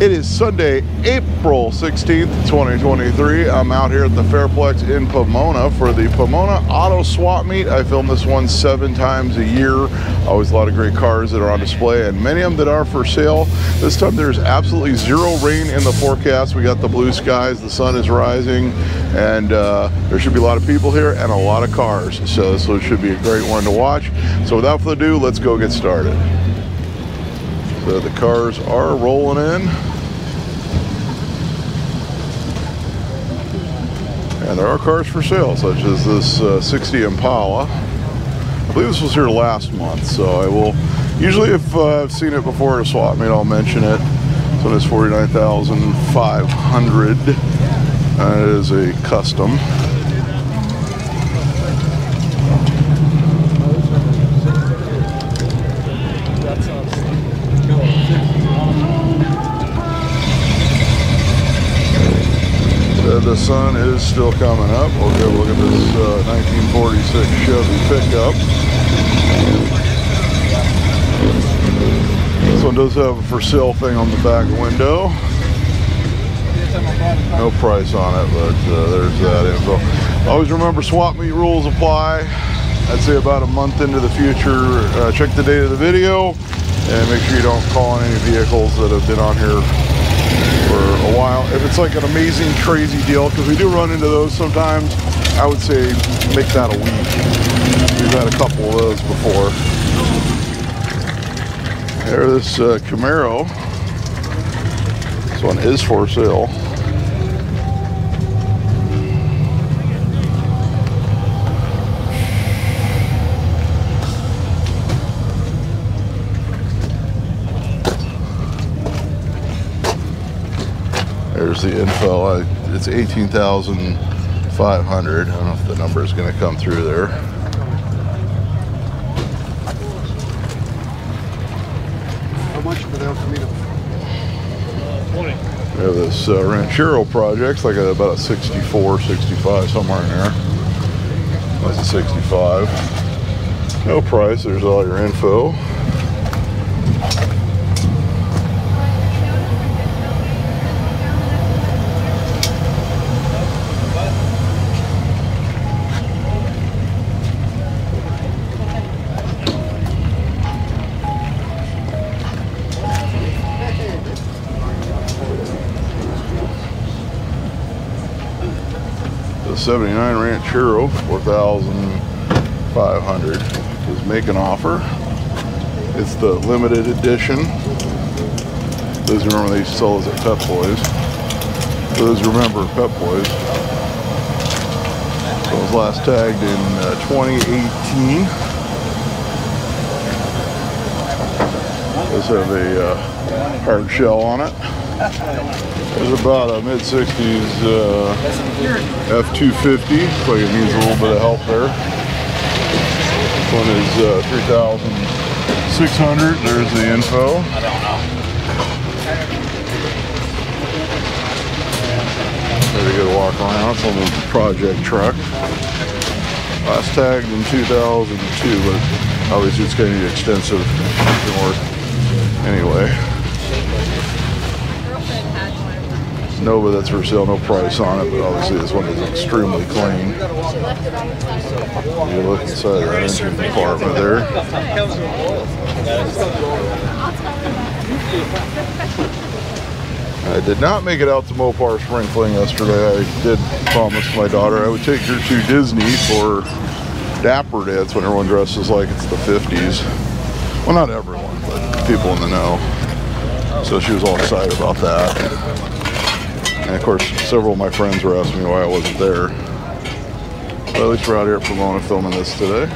It is Sunday, April 16th, 2023. I'm out here at the Fairplex in Pomona for the Pomona Auto Swap Meet. I film this one seven times a year. Always a lot of great cars that are on display and many of them that are for sale. This time there's absolutely zero rain in the forecast. We got the blue skies, the sun is rising, and uh, there should be a lot of people here and a lot of cars. So this should be a great one to watch. So without further ado, let's go get started. So the cars are rolling in. And there are cars for sale, such as this uh, 60 Impala. I believe this was here last month, so I will, usually if uh, I've seen it before at a swap meet, I'll mention it. So it's 49500 uh, It is a custom. Sun is still coming up. We'll go look at this uh, 1946 Chevy pickup. This one does have a for sale thing on the back window. No price on it, but uh, there's that info. Always remember swap meet rules apply. I'd say about a month into the future, uh, check the date of the video and make sure you don't call on any vehicles that have been on here for a while. If it's like an amazing, crazy deal, because we do run into those sometimes, I would say make that a week. We've had a couple of those before. There's this uh, Camaro. This one is for sale. There's the info. I, it's 18,500. I don't know if the number is going to come through there. How much for for me to? We have this uh, Ranchero project, like a, about a 64, 65, somewhere in there. That's a 65. No price. There's all your info. The 79 Ranchero, 4,500 is make an offer. It's the limited edition. Those remember they sell those at Pep Boys. Those remember Pep Boys. It was last tagged in uh, 2018. Does have a uh, hard shell on it. There's about a mid 60s uh, F250. Looks like it needs a little bit of help there. This one is uh, 3,600. There's the info. Very good walk around. It's on the project truck. Last tagged in 2002, but obviously it's going to need extensive work anyway. Nova that's for sale, no price on it, but obviously this one is extremely clean. You look inside that engine compartment there. I did not make it out to Mopar Spring Fling yesterday. I did promise my daughter I would take her to Disney for Dapper Days when everyone dresses like it's the 50s. Well, not everyone, but people in the know. So she was all excited about that. And of course, several of my friends were asking me why I wasn't there. But at least we're out here at Pomona filming this today.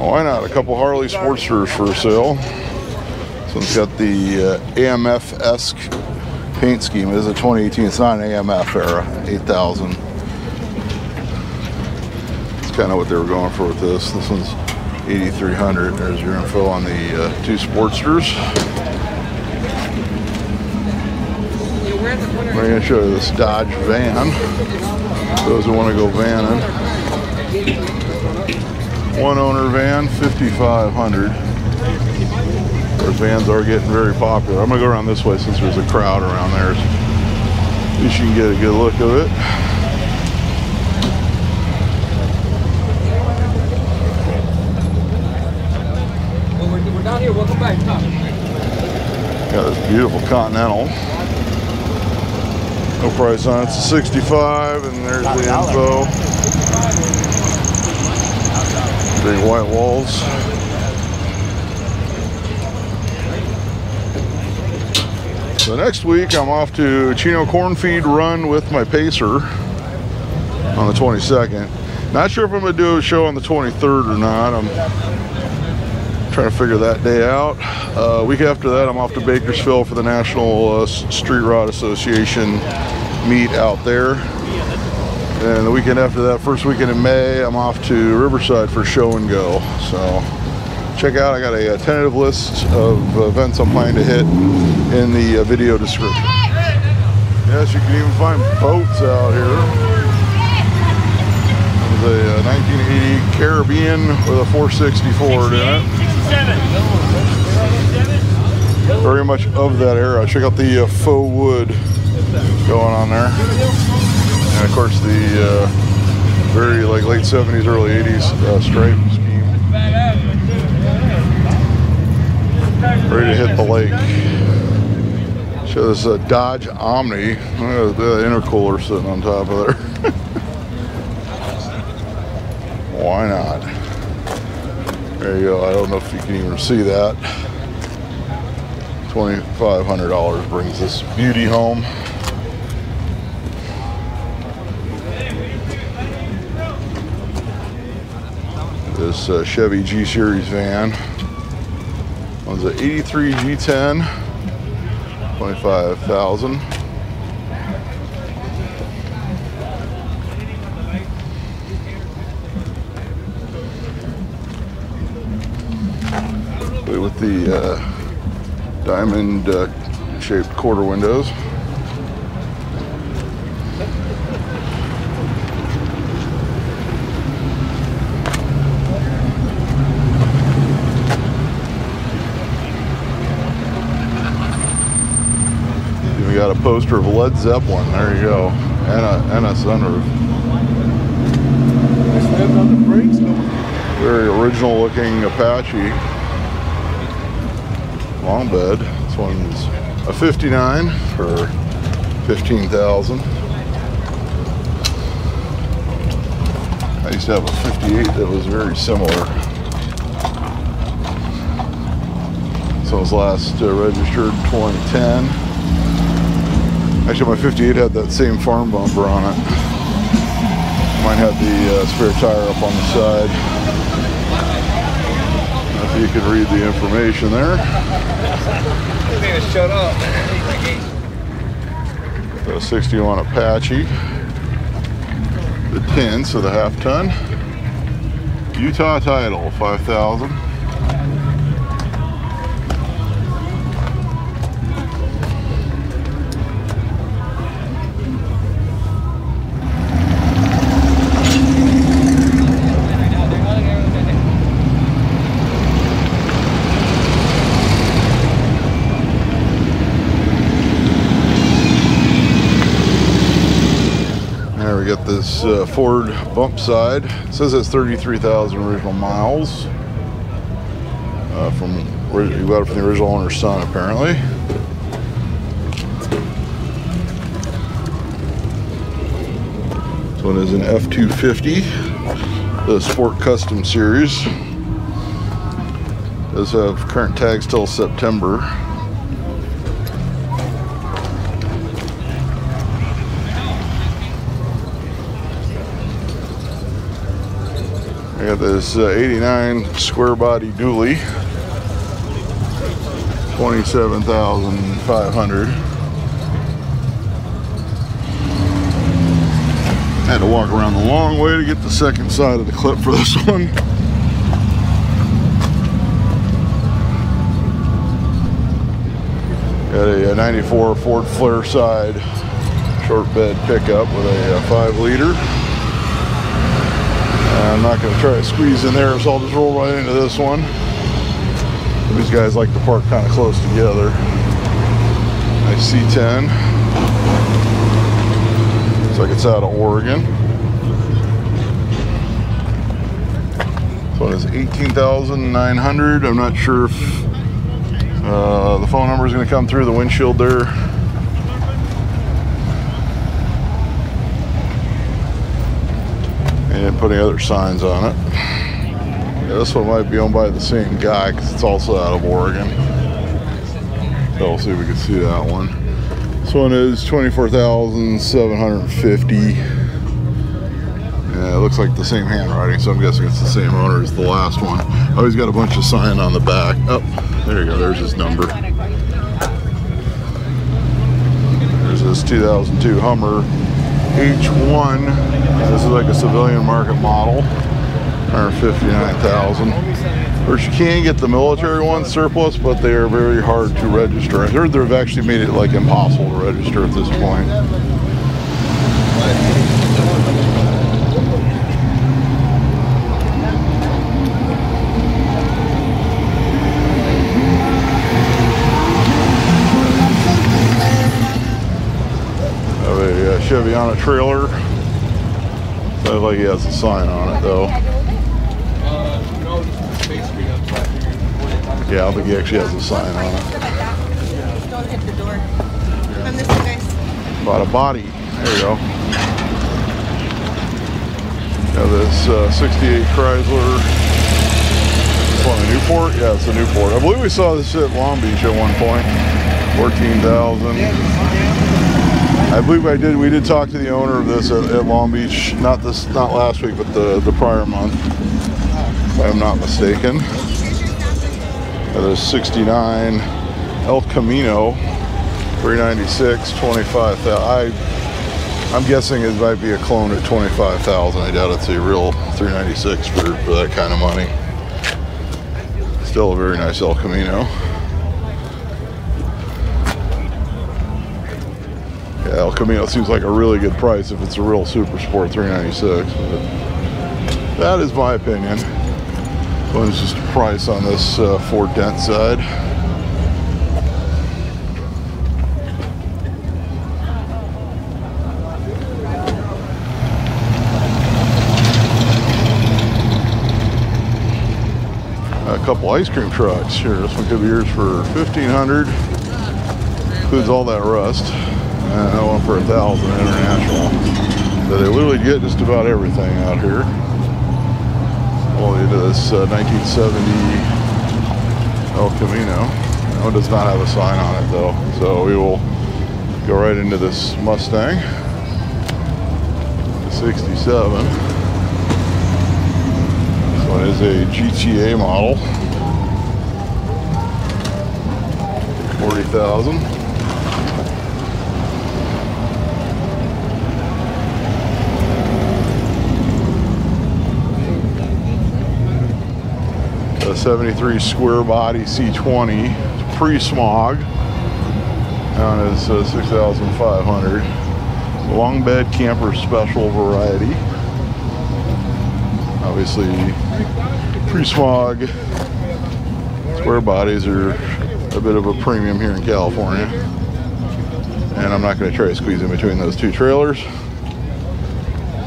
Why not? A couple Harley Sportsters for sale. This one's got the uh, AMF-esque paint scheme. It is a 2018. It's not an AMF era. 8000. It's kind of what they were going for with this. This one's 8300. There's your info on the uh, two Sportsters. We're going to show you this Dodge van. Those who want to go vanning. One owner van, 5500 There's those vans are getting very popular. I'm gonna go around this way since there's a crowd around there. At least you can get a good look of it. Well, we're, we're down here. Welcome back. Come. Got this beautiful Continental. No price on it. It's a 65, and there's the info. Big white walls. So next week I'm off to Chino Corn Feed Run with my Pacer on the 22nd. Not sure if I'm gonna do a show on the 23rd or not. I'm trying to figure that day out. Uh, week after that, I'm off to Bakersfield for the National uh, Street Rod Association meet out there. And the weekend after that, first weekend in May, I'm off to Riverside for show and go. So check out, I got a, tentative list of events I'm planning to hit in the uh, video description. Yes, you can even find boats out here. There's a uh, 1980 Caribbean with a 464 in it. Very much of that era. Check out the uh, faux wood going on there, and of course the uh, very like late 70s, early 80s uh, stripe scheme. Ready to hit the lake. Show this uh, Dodge Omni. Look at the intercooler sitting on top of there. Why not? There you go. I don't know if you can even see that. $2,500 brings this beauty home. This uh, Chevy G Series van. One's an 83 G10, 25,000. With the uh, diamond uh, shaped quarter windows. We got a poster of Led Zeppelin. There you go, and a and a sunroof. Slammed on the brakes. No. Very original looking Apache long bed. This one's a 59 for 15,000. I used to have a 58 that was very similar. So it was last uh, registered 2010. Actually, my 58 had that same farm bumper on it. Mine had the uh, spare tire up on the side. If you can read the information there. Shut up. The 61 Apache. The 10, so the half ton. Utah title, 5,000. Ford bump side. It says it's 33,000 original miles. Uh, from you got it from the original owner's son, apparently. This one is an F250, the Sport Custom Series. Does have current tags till September. I got this uh, 89 square body dually. 27,500. Had to walk around the long way to get the second side of the clip for this one. Got a, a 94 Ford Flare side short bed pickup with a, a 5 liter. I'm not going to try to squeeze in there, so I'll just roll right into this one. These guys like to park kind of close together. Nice C10. Looks like it's out of Oregon. This one is 18,900. I'm not sure if uh, the phone number is going to come through the windshield there. And didn't any other signs on it. Yeah, this one might be owned by the same guy because it's also out of Oregon. So we'll see if we can see that one. This one is 24,750. Yeah, it looks like the same handwriting, so I'm guessing it's the same owner as the last one. Oh, he's got a bunch of sign on the back. Oh, there you go. There's his number. There's this 2002 Hummer H1. This is like a civilian market model. 159,000. Of course, you can get the military ones surplus, but they are very hard to register. I heard they've actually made it like impossible to register at this point. Have a uh, Chevy on a trailer. Sounds like he has a sign on it though. Yeah, I think he actually has a sign on it. Don't hit the door. This. Bought a body. There you go. Now this uh, 68 Chrysler. This one a Newport? Yeah, it's a Newport. I believe we saw this at Long Beach at one point. 14,000. I believe I did. We did talk to the owner of this at, at Long Beach. Not this, not last week, but the the prior month. If I'm not mistaken. There's 69 El Camino. 396, 25,000. I, I'm guessing it might be a clone at 25,000. I doubt it's a real 396 for, for that kind of money. Still a very nice El Camino. El Camino seems like a really good price if it's a real Super Sport 396. But that is my opinion. What is just a price on this uh, Ford Dent side? a couple ice cream trucks here. This one could be yours for fifteen hundred. Includes all that rust. And that one for a thousand international. So they literally get just about everything out here. Into this uh, 1970 El Camino. No, it does not have a sign on it though. So we will go right into this Mustang. 67. This one is a GTA model. 40,000. A 73 square body C20 pre-smog. Down as uh, 6,500. Long bed camper special variety. Obviously, pre-smog square bodies are a bit of a premium here in California. And I'm not going to try to squeeze in between those two trailers.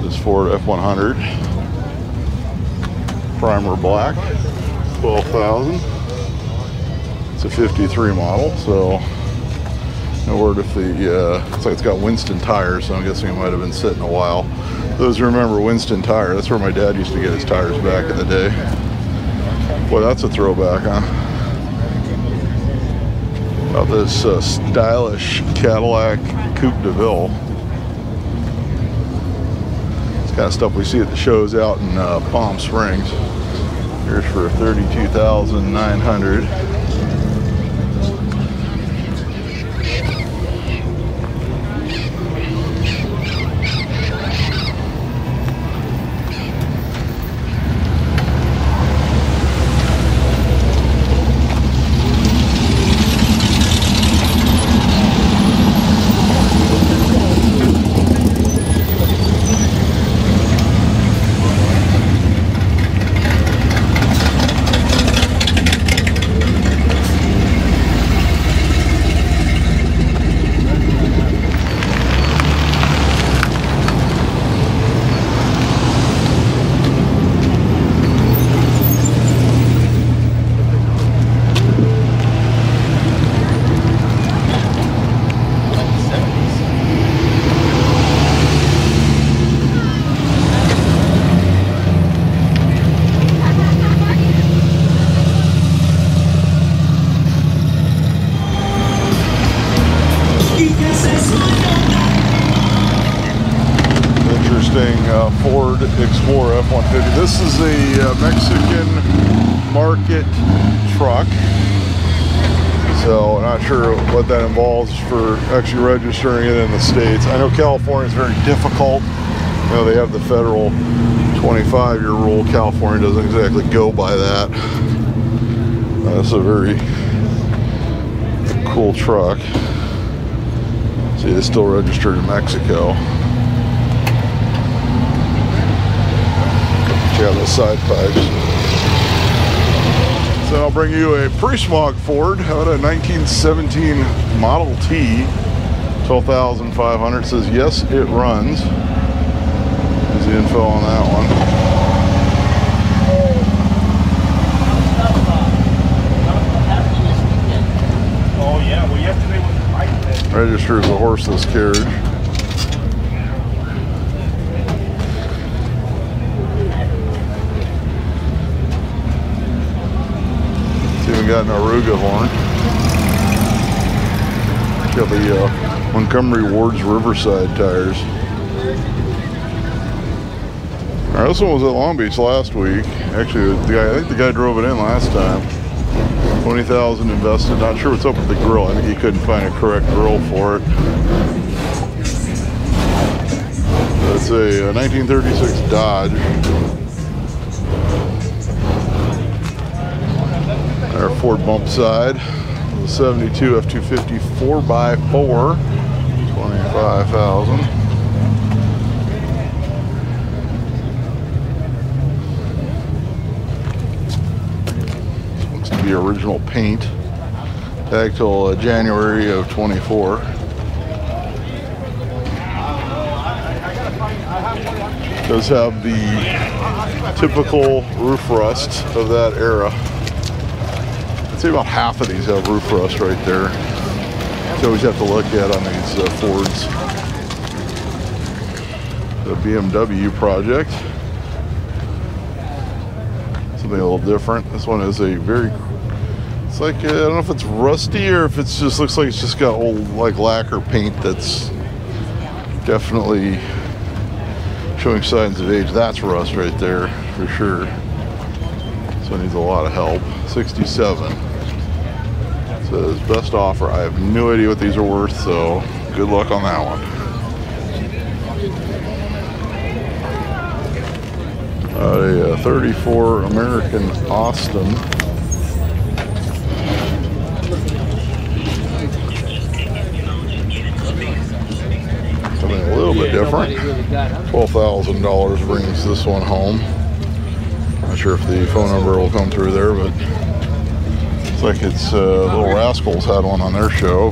This Ford F100 primer black, 12,000. It's a 53 model, so no word if the, uh, like it's got Winston tires, so I'm guessing it might have been sitting a while. Those who remember Winston Tire, that's where my dad used to get his tires back in the day. Boy, that's a throwback, huh? About this uh, stylish Cadillac Coupe de Ville. It's kind of stuff we see at the shows out in uh, Palm Springs. Here's for 32900 actually registering it in the States. I know California is very difficult. You know, they have the federal 25 year rule. California doesn't exactly go by that. Uh, it's a very cool truck. See, it's still registered in Mexico. Check out the side pipes. So I'll bring you a pre-smog Ford out a 1917 Model T, 12,500. Says yes, it runs. There's the info on that one. Oh yeah, well yesterday was the fight. Registers a horseless carriage. It's even got an Aruga horn. Got the uh, Montgomery Ward's Riverside tires. All right, this one was at Long Beach last week. Actually, the guy, I think the guy drove it in last time. 20,000 invested. Not sure what's up with the grill. I think he couldn't find a correct grill for it. That's a, uh 1936 Dodge. Our Ford bump side. 72 F250 4x4. 25,000. Looks to be original paint. Back till uh, January of 24. Does have the typical roof rust of that era. I'd say about half of these have roof rust right there. So always have to look at on these uh, Fords. The BMW project. Something a little different. This one is a very it's like uh, I don't know if it's rusty or if it just looks like it's just got old like lacquer paint that's definitely showing signs of age. That's rust right there for sure. So it needs a lot of help. 67 says best offer. I have no idea what these are worth, so good luck on that one. Uh, a, uh 34 American Austin. Something a little bit different. $12,000 brings this one home. Not sure if the phone number will come through there, but it's like it's uh, Little Rascals had one on their show.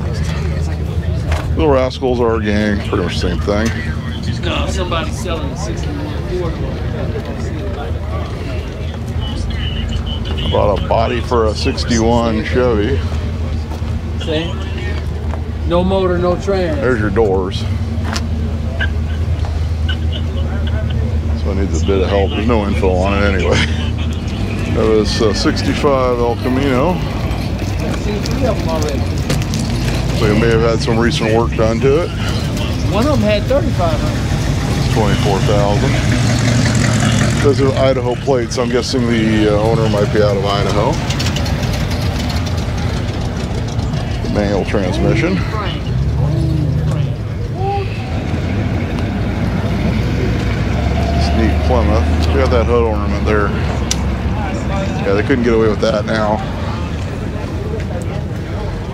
Little Rascals, our gang, pretty much the same thing. No, somebody's selling a 61 Ford. Bought a body for a 61 Chevy. See? No motor, no trans. There's your doors. So it needs a bit of help. There's no info on it anyway. That was uh, 65 El Camino. Three of them already. So it may have had some recent work done to it. One of them had 3,500. It's 24,000. Those are Idaho plates. I'm guessing the uh, owner might be out of Idaho. Manual transmission. Neat Plymouth. Check out that hood ornament there. Yeah, they couldn't get away with that now.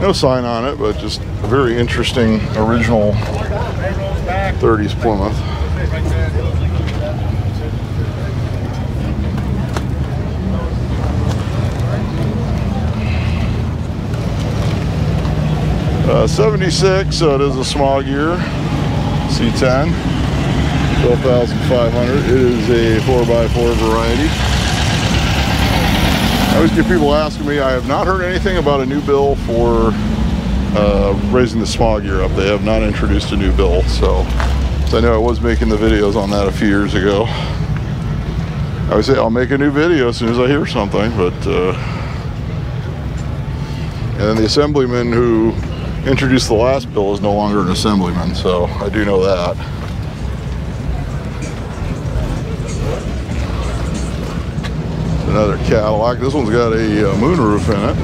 No sign on it, but just a very interesting original 30s Plymouth. Uh, 76, so it is a smog year. C10, 12,500. It is a 4x4 variety. I always get people asking me, I have not heard anything about a new bill for uh, raising the smog year up. They have not introduced a new bill, so, so I know I was making the videos on that a few years ago. I always say I'll make a new video as soon as I hear something, but uh, and then the assemblyman who introduced the last bill is no longer an assemblyman, so I do know that. Another Cadillac. This one's got a uh, moonroof in it.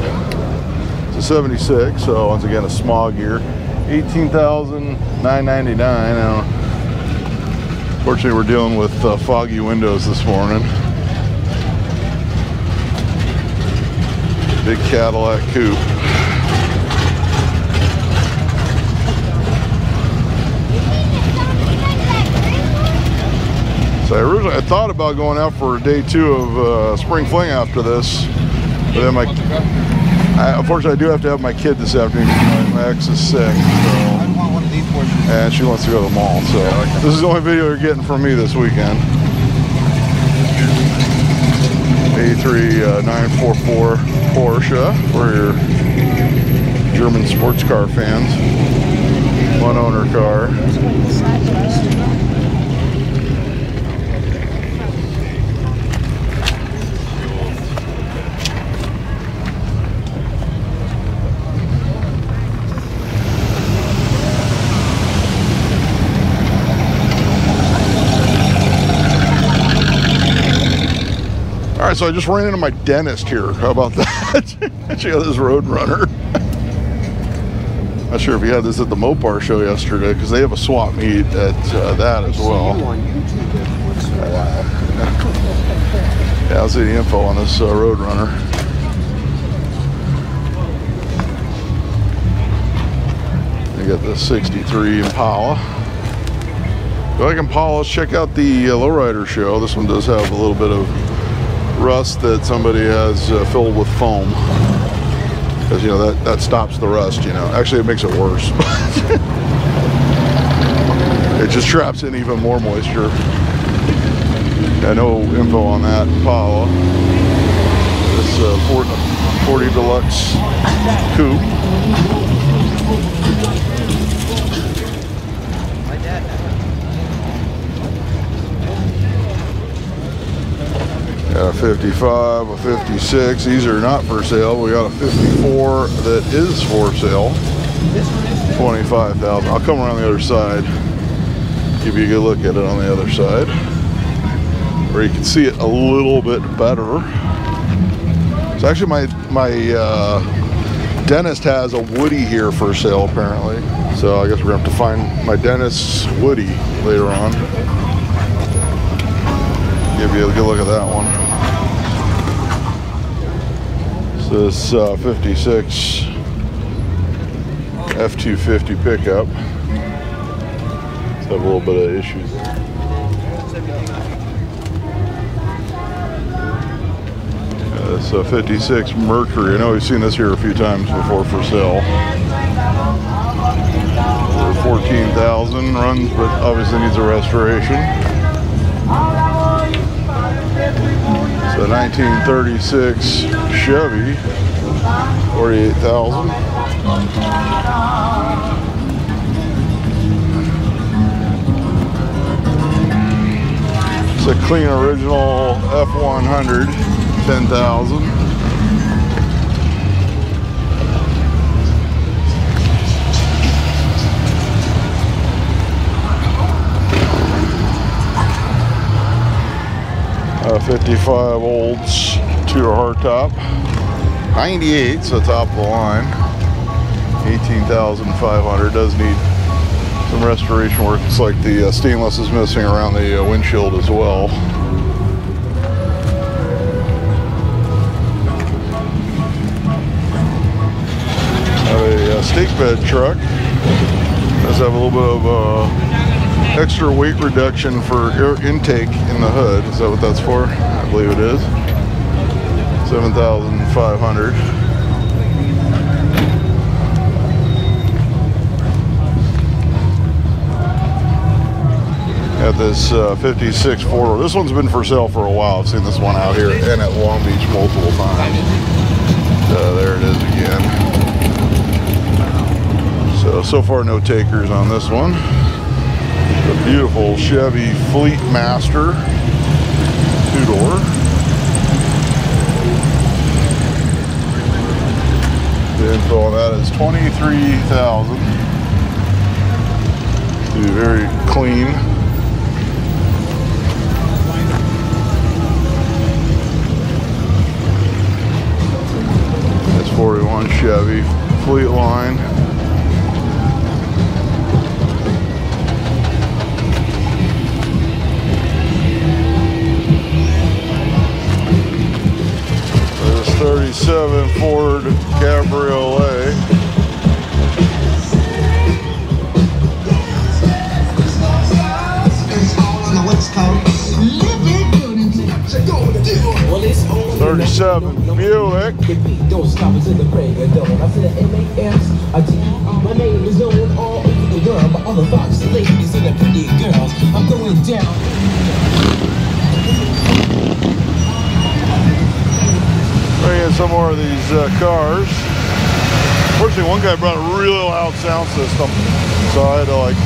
It's a 76, so once again a smog year. 18,999. Now, fortunately, we're dealing with uh, foggy windows this morning. Big Cadillac coupe. So I originally I thought about going out for day two of uh, spring fling after this, but then my I, unfortunately I do have to have my kid this afternoon. My, ex is sick, so and she wants to go to the mall. So this is the only video you're getting from me this weekend. A3 uh, 944 Porsche for your German sports car fans. One owner car. Right, so I just ran into my dentist here. How about that? she got this Roadrunner. Not sure if you had this at the Mopar show yesterday because they have a swap meet at uh, that as well. on YouTube once in a while. Yeah, I'll see the info on this uh, Roadrunner. You got the 63 Impala. If you like Impalas, check out the uh, Lowrider show. This one does have a little bit of rust that somebody has uh, filled with foam. Because, you know, that, that stops the rust, you know. Actually, it makes it worse. it just traps in even more moisture. Yeah, no info on that Impala. This uh, 40, 40 Deluxe Coupe. Got a 55, a 56. These are not for sale. We got a 54 that is for sale. 25,000. I'll come around the other side. Give you a good look at it on the other side. Where you can see it a little bit better. So actually my my uh, dentist has a Woody here for sale apparently. So I guess we're gonna have to find my dentist's Woody later on. Give you a good look at that one. So this uh, 56 F-250 pickup. Have a little bit of issues there. Uh, It's a 56 Mercury. I know we've seen this here a few times before for sale. For 14,000 runs, but obviously needs a restoration. A 1936 Chevy, 48,000. It's a clean original F100, 10,000. Uh, 55 olds, to two hardtop. 98, so top of the line. 18,500. Does need some restoration work. It's like the uh, stainless is missing around the uh, windshield as well. Have a uh, stake bed truck. Does have a little bit of uh, extra weight reduction for air intake in the hood. Is that what that's for? I believe it is. 7,500. Got this uh, 56 four. This one's been for sale for a while. I've seen this one out here and at Long Beach multiple times. Uh, there it is again. So, so far no takers on this one. The beautiful Chevy Fleetmaster two-door. The so that is 23,000. Very clean. That's 41 Chevy Fleet Line. 37 Ford Cabriolet. Thirty-seven Buick. Don't stop until the break of dawn. I said M-A-S-I-T. My name is known all over the world by all the fox ladies and the pretty girls. I'm going down. In some more of these uh, cars. Fortunately, one guy brought a really loud sound system, so I had to like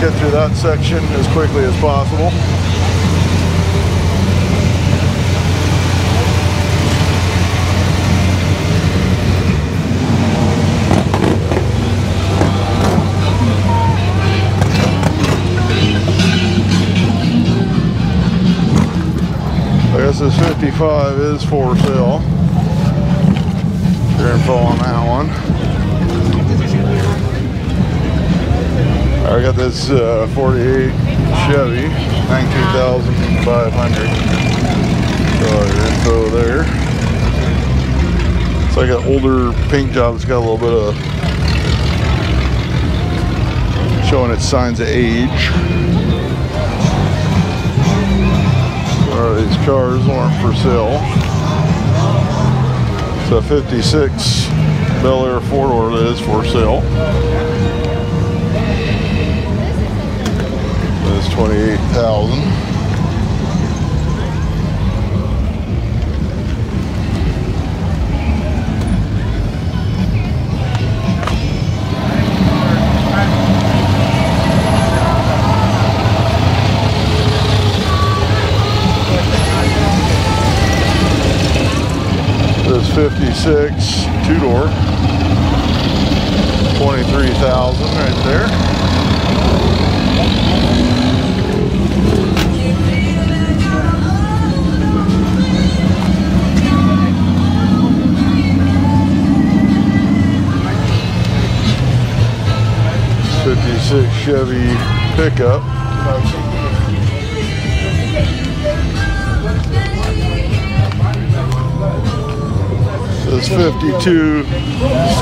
get through that section as quickly as possible. This 55 is for sale. Your info on that one. I got this uh, 48 Chevy, 19,500. So your info there. It's like an older paint job. It's got a little bit of showing its signs of age. All right, these cars aren't for sale. It's a 56 Bel Air four door that is for sale. That's 28,000. 56 two door, 23,000 right there. Fifty-six Chevy pickup. This 52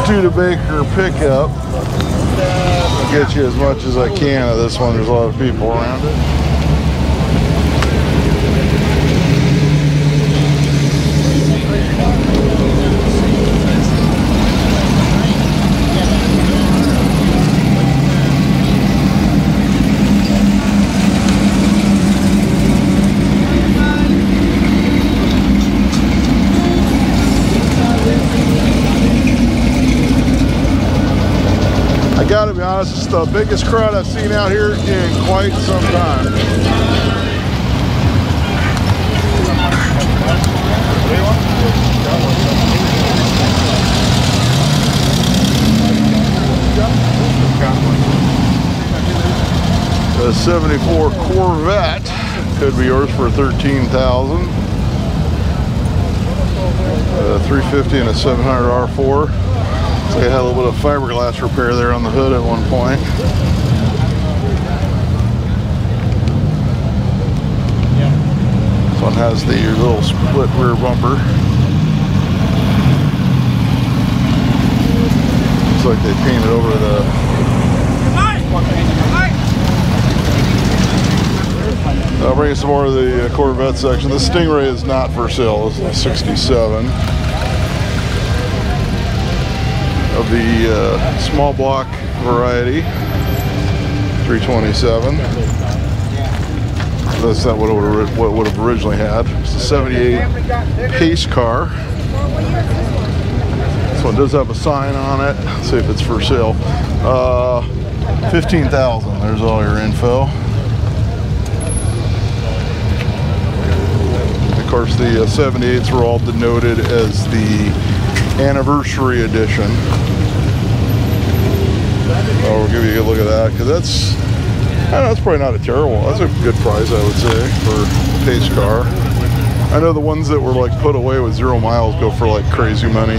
Studebaker pickup. I'll get you as much as I can of this one. There's a lot of people around it. I gotta be honest, it's the biggest crowd I've seen out here in quite some time. The 74 Corvette could be yours for 13000 A 350 and a 700 R4. They had a little bit of fiberglass repair there on the hood at one point. This one has the little split rear bumper. Looks like they painted over the. I'll bring you some more of the uh, Corvette section. The Stingray is not for sale. This is a 67 of the uh, small block variety. 327 that's not what it would have, originally had. It's a 78 pace car. This one does have a sign on it Let's see if it's for sale. Uh, 15,000 there's all your info. Of course the uh, 78s were all denoted as the anniversary edition. Oh, we'll give you a good look at that because that's, I know, that's probably not a terrible. That's a good price, I would say, for a pace car. I know the ones that were like put away with zero miles go for like crazy money.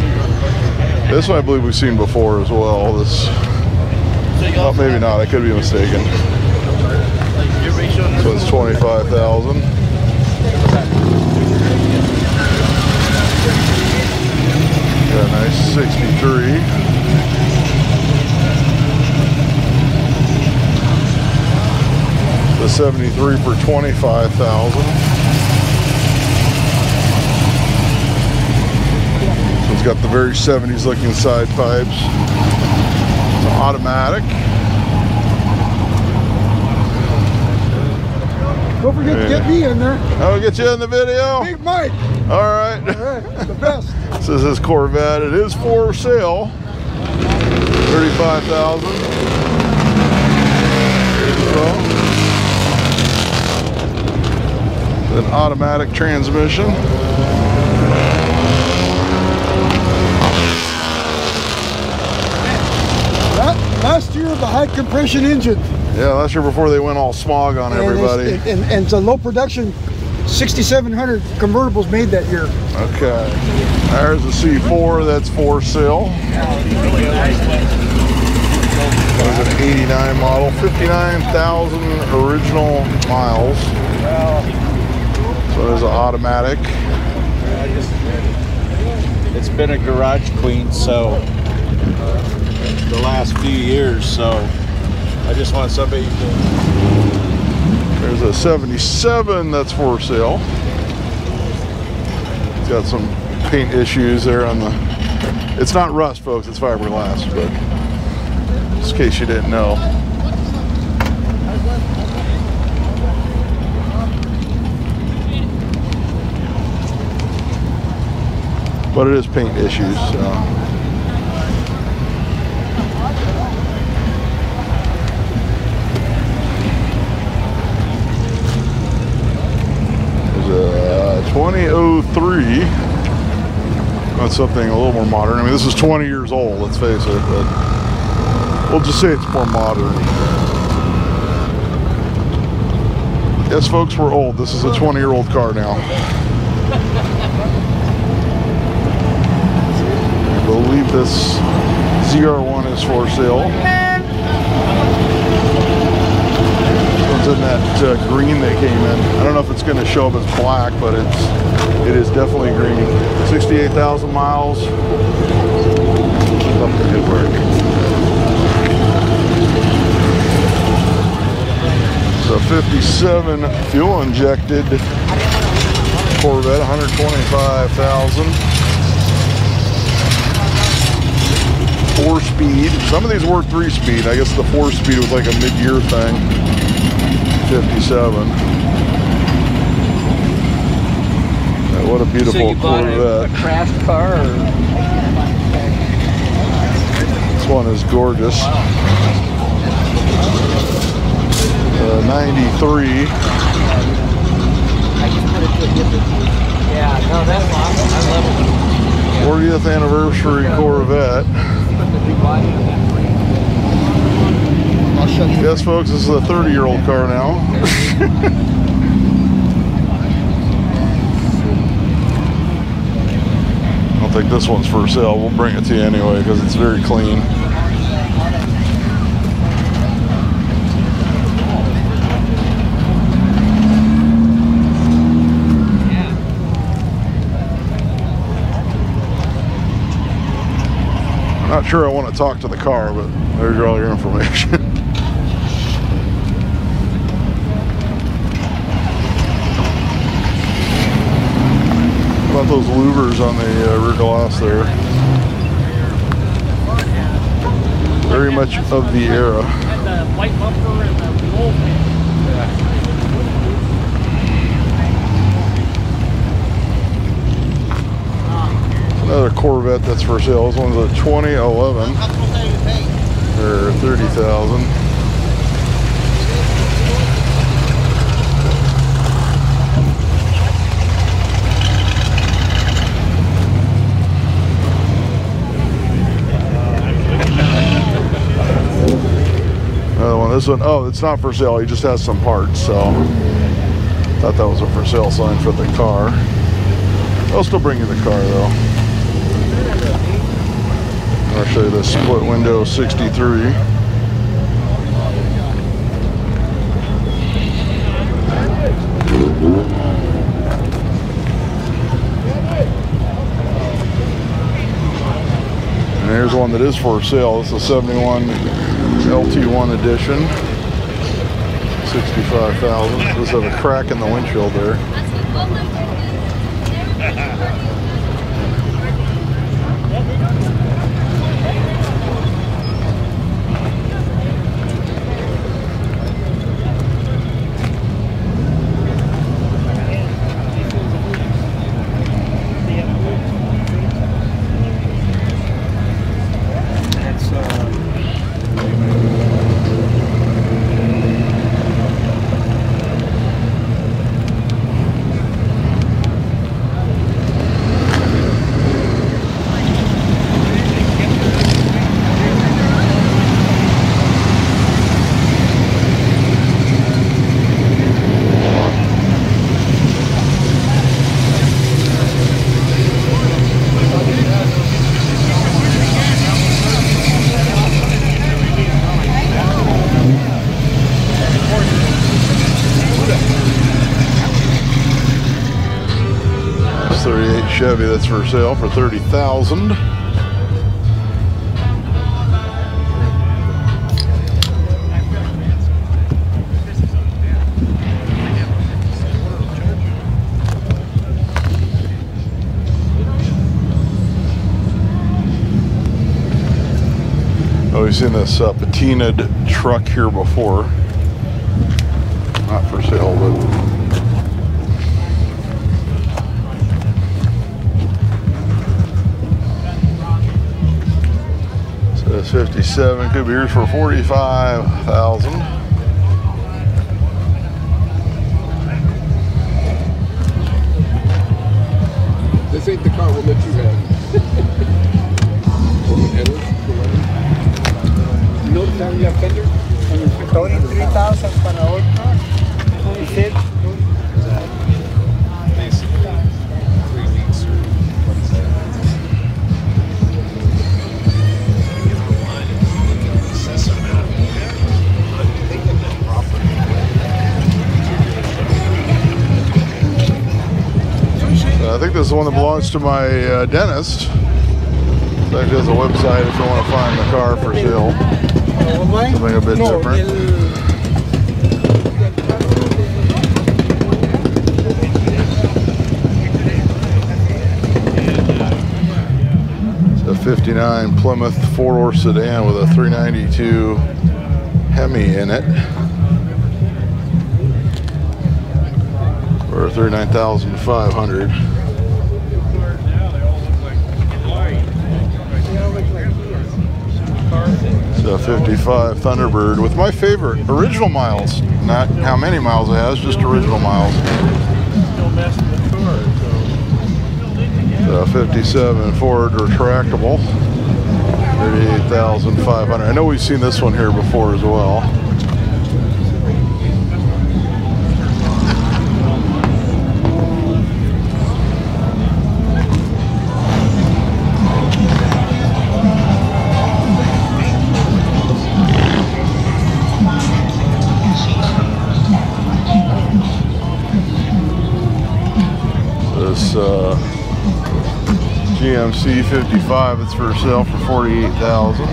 This one I believe we've seen before as well. This, maybe not. I could be mistaken. Twenty-five thousand. Got a nice sixty-three. The seventy-three for twenty-five thousand. So it's got the very 70s looking side pipes. It's automatic. Don't forget to get me in there. I'll get you in the video. Big Mike. All right. All right, the best. This is his Corvette. It is for sale. 35000 An automatic transmission. That, last year, the high compression engine. Yeah, last year before they went all smog on And everybody. And, and, and it's a low production 6,700 convertibles made that year. Okay. There's a C4 that's for sale. That was an 89 model, 59,000 original miles. So there's an automatic. It's been a garage queen, so uh, the last few years. So I just want somebody to. There's a 77 that's for sale. It's got some paint issues there on the. It's not rust, folks. It's fiberglass, but just in case you didn't know. But it is paint issues. So. A 2003. That's something a little more modern. I mean, this is 20 years old, let's face it, but we'll just say it's more modern. Yes, folks, we're old. This is a 20 year old car now. Believe this ZR1 is for sale. One's in that uh, green they came in. I don't know if it's going to show up as black, but it's it is definitely green. 68,000 miles. The good work. So 57 fuel injected Corvette, 125,000. Four speed. Some of these were three speed. I guess the four speed was like a mid-year thing. 57. Uh, What a So beautiful you bought a, Corvette. car or This one is gorgeous. Uh, 93. Yeah, no, that's awesome. I love it. 40th anniversary Corvette. Yes, folks, this is a 30 year old car now. I don't think this one's for sale. We'll bring it to you anyway because it's very clean. Sure I want to talk to the car, but there's all your information. About those louvers on the uh, rear glass there? Very much of the era. And the white bumper and the roll Another Corvette that's for sale. This one's a 2011 for 30,000. Another one. This one, oh, it's not for sale. He just has some parts. So thought that was a for sale sign for the car. I'll still bring you the car though. I'll show you the split window 63. And here's one that is for sale. It's a 71 LT1 edition. 65,000. Does have a crack in the windshield there. It's 38 Chevy that's for sale for 30,000. Oh, we've seen this uh, patinaed truck here before. Not for sale, but So 57, could be yours for 45,000. The one that belongs to my uh, dentist. Has a website if you want to find the car for sale. Something a bit different. It's a 59 Plymouth four-door sedan with a 392 Hemi in it. For 39,500. A 55 Thunderbird with my favorite original miles. Not how many miles it has, just original miles. The 57 Ford retractable. 38,500. I know we've seen this one here before as well. Uh, GMC 55 it's for sale for 48,000.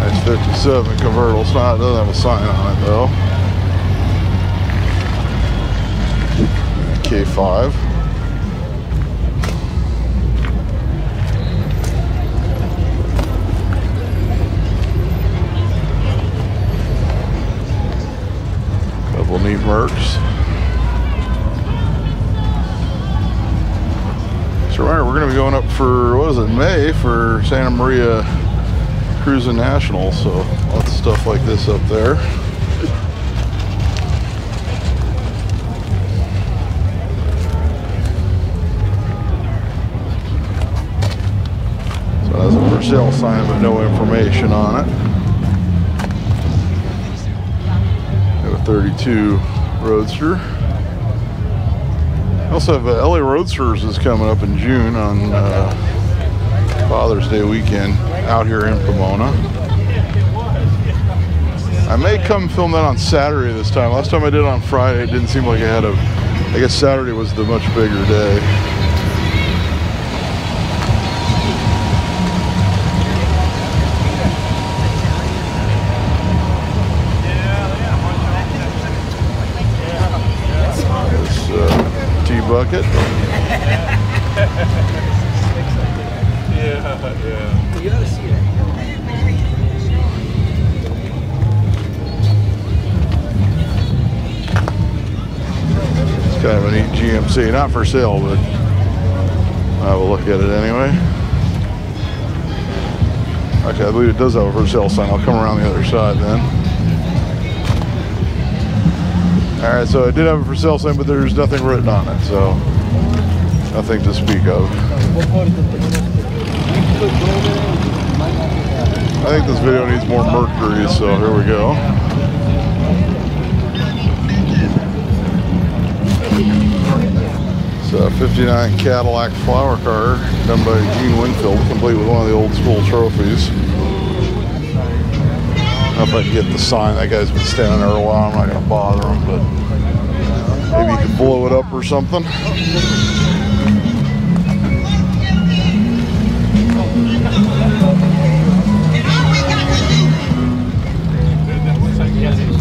Nice 57 convertible. It's not, it doesn't have a sign on it though. K5. Neat. So remember, we're going to be going up for, what is it, May for Santa Maria Cruising National. So lots of stuff like this up there. So Has a for sale sign but no information on it. 32 Roadster. We also have uh, LA Roadsters is coming up in June on uh, Father's Day weekend out here in Pomona. I may come film that on Saturday this time. Last time I did it on Friday, it didn't seem like I had a. I guess Saturday was the much bigger day. Tea bucket. It's kind of a neat GMC. Not for sale, but I'll have a look at it anyway. Actually, I believe it does have a for sale sign. I'll come around the other side then. All right, so I did have a for sale sign, but there's nothing written on it, so nothing to speak of. I think this video needs more mercury, so here we go. It's a 59 Cadillac flower car done by Gene Winfield, complete with one of the old school trophies. If I can get the sign. That guy's been standing there a while. I'm not going to bother him, but maybe you can blow it up or something.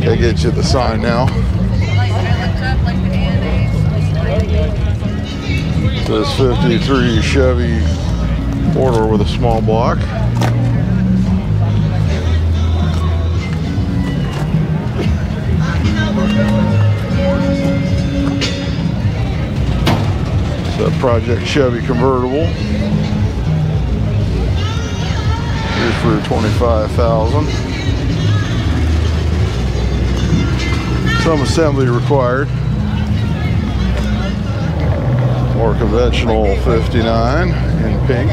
Gotta get you the sign now. Says 53 Chevy four-door with a small block. It's a Project Chevy convertible. Here for 25,000. Some assembly required. More conventional 59 in pink.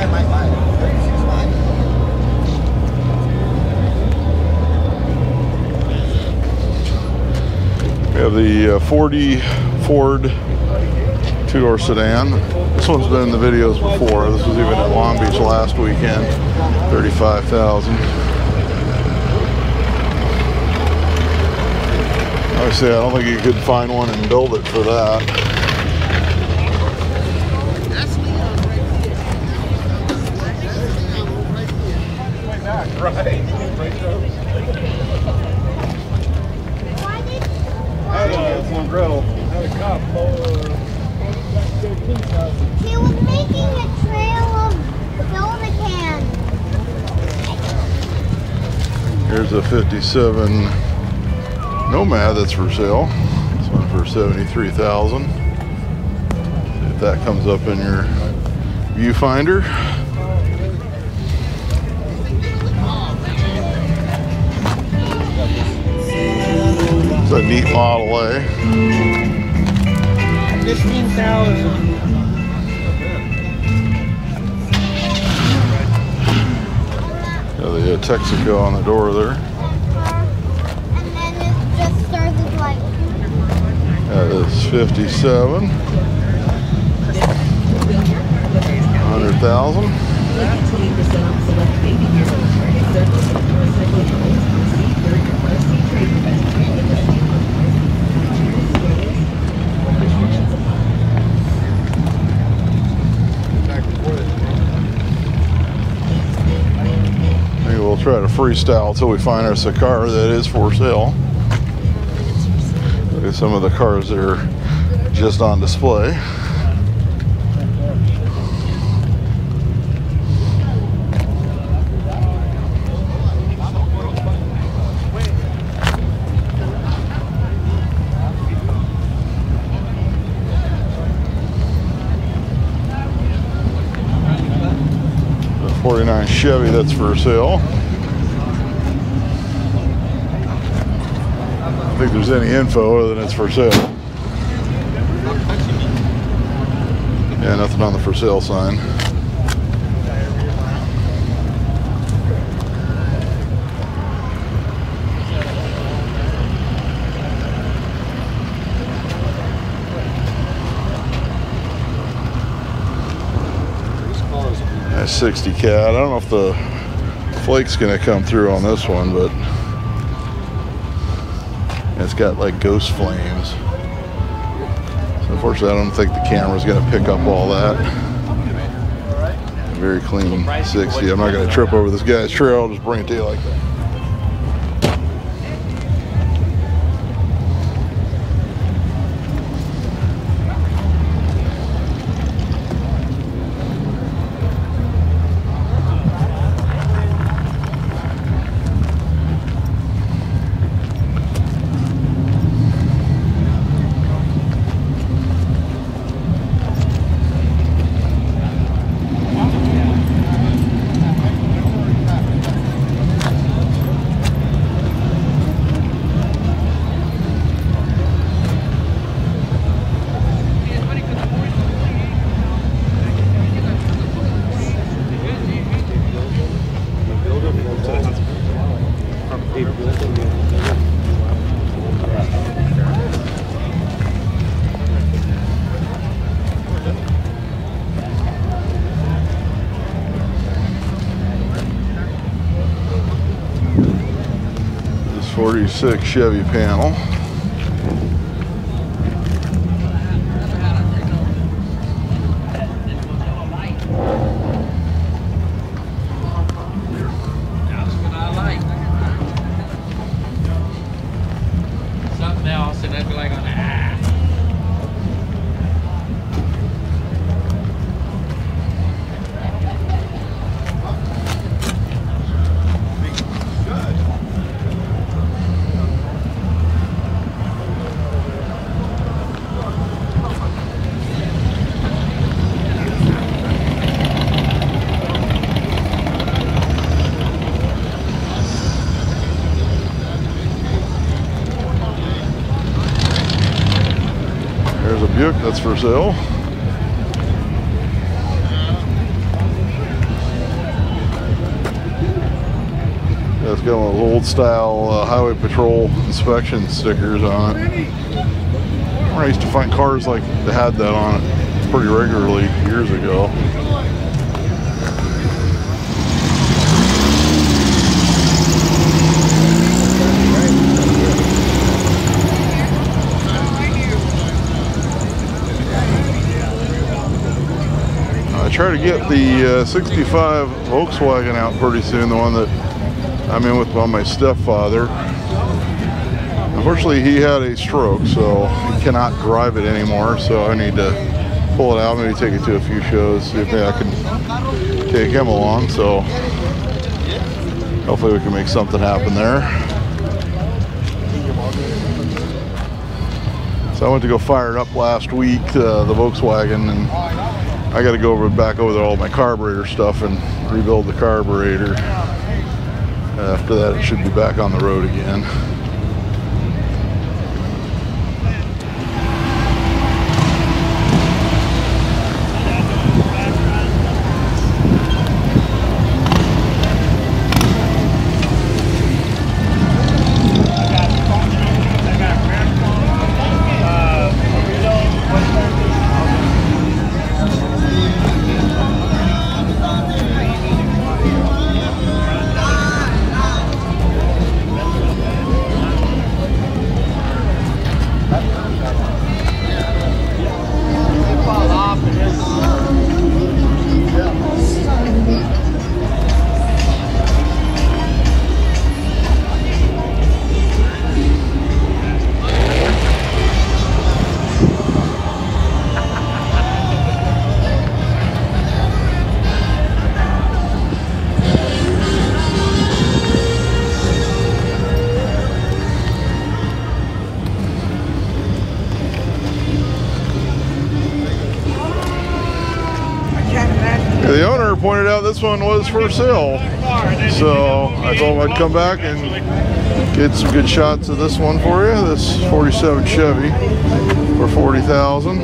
We have the uh, 40 Ford two-door sedan. This one's been in the videos before. This was even at Long Beach last weekend. 35,000. Obviously, I don't think you could find one and build it for that. 67 Nomad that's for sale. This one for 73,000. If that comes up in your viewfinder. It's a neat Model eh? A. 15,000. Yeah, the uh, Texaco on the door there. 57. 100,000. Maybe we'll try to freestyle until we find us a car that is for sale. Look at some of the cars that are just on display. The 49 Chevy that's for sale. I don't think there's any info other than it's for sale. Yeah, nothing on the for sale sign. That's 60 cat. I don't know if the flake's gonna come through on this one, but it's got like ghost flames. Unfortunately, I don't think the camera's gonna pick up all that. Very clean 60. I'm not gonna trip over this guy's trail. I'll just bring it to you like that. This 46 Chevy panel. There's a Buick that's for sale. It's got those old style uh, highway patrol inspection stickers on it. I used to find cars like that had that on it pretty regularly years ago. Try to get the uh, 65 Volkswagen out pretty soon, the one that I'm in with by my stepfather. Unfortunately, he had a stroke, so he cannot drive it anymore. So I need to pull it out, maybe take it to a few shows, see if I can take him along. So hopefully we can make something happen there. So I went to go fire it up last week, uh, the Volkswagen, and I got to go over back over there all my carburetor stuff and rebuild the carburetor. After that, it should be back on the road again. For sale. So I him I'd come back and get some good shots of this one for you. This 47 Chevy for 40,000.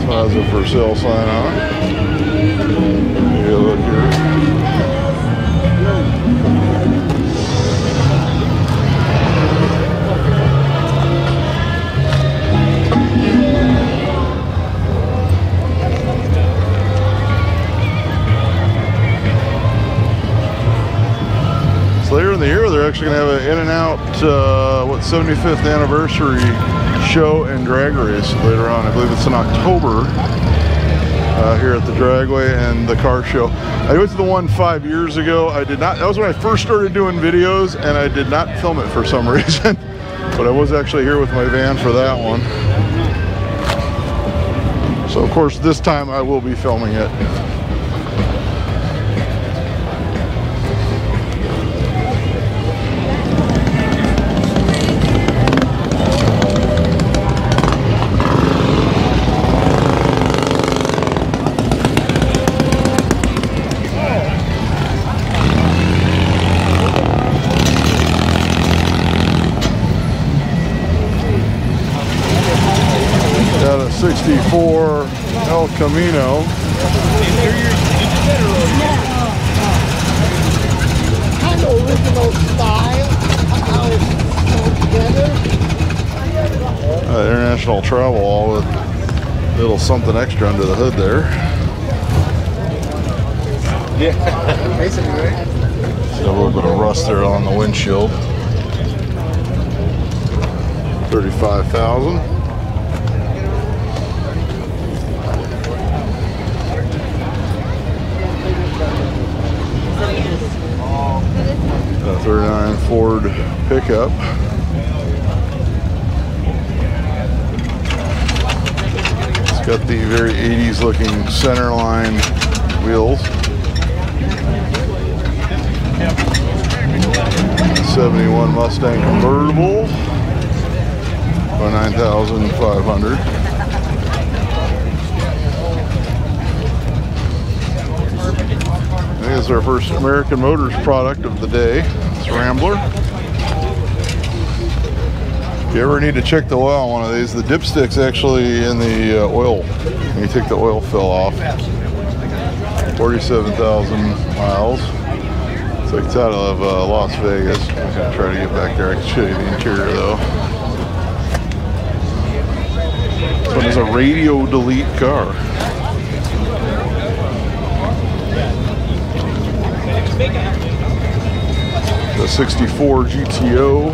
So has for sale sign on. Take look here. 75th anniversary show and drag race later on. I believe it's in October uh, here at the Dragway and the car show. I went to the one five years ago. I did not. That was when I first started doing videos, and I did not film it for some reason. but I was actually here with my van for that one. So of course this time I will be filming it. Camino. Kind of original style. How it's together. Uh, international Travelall with a little something extra under the hood there. Yeah, basically, right? See a little bit of rust there on the windshield. 35,000. A 39 Ford pickup. It's got the very 80s looking centerline wheels. 71 Mustang convertible for 9,500. I think it's our first American Motors product of the day. It's Rambler. If you ever need to check the oil on one of these, the dipstick's actually in the uh, oil. You take the oil fill off. 47,000 miles. It's like it's out of uh, Las Vegas. I'm gonna try to get back there. I can show you the interior though. This one is a radio delete car. The 64 GTO,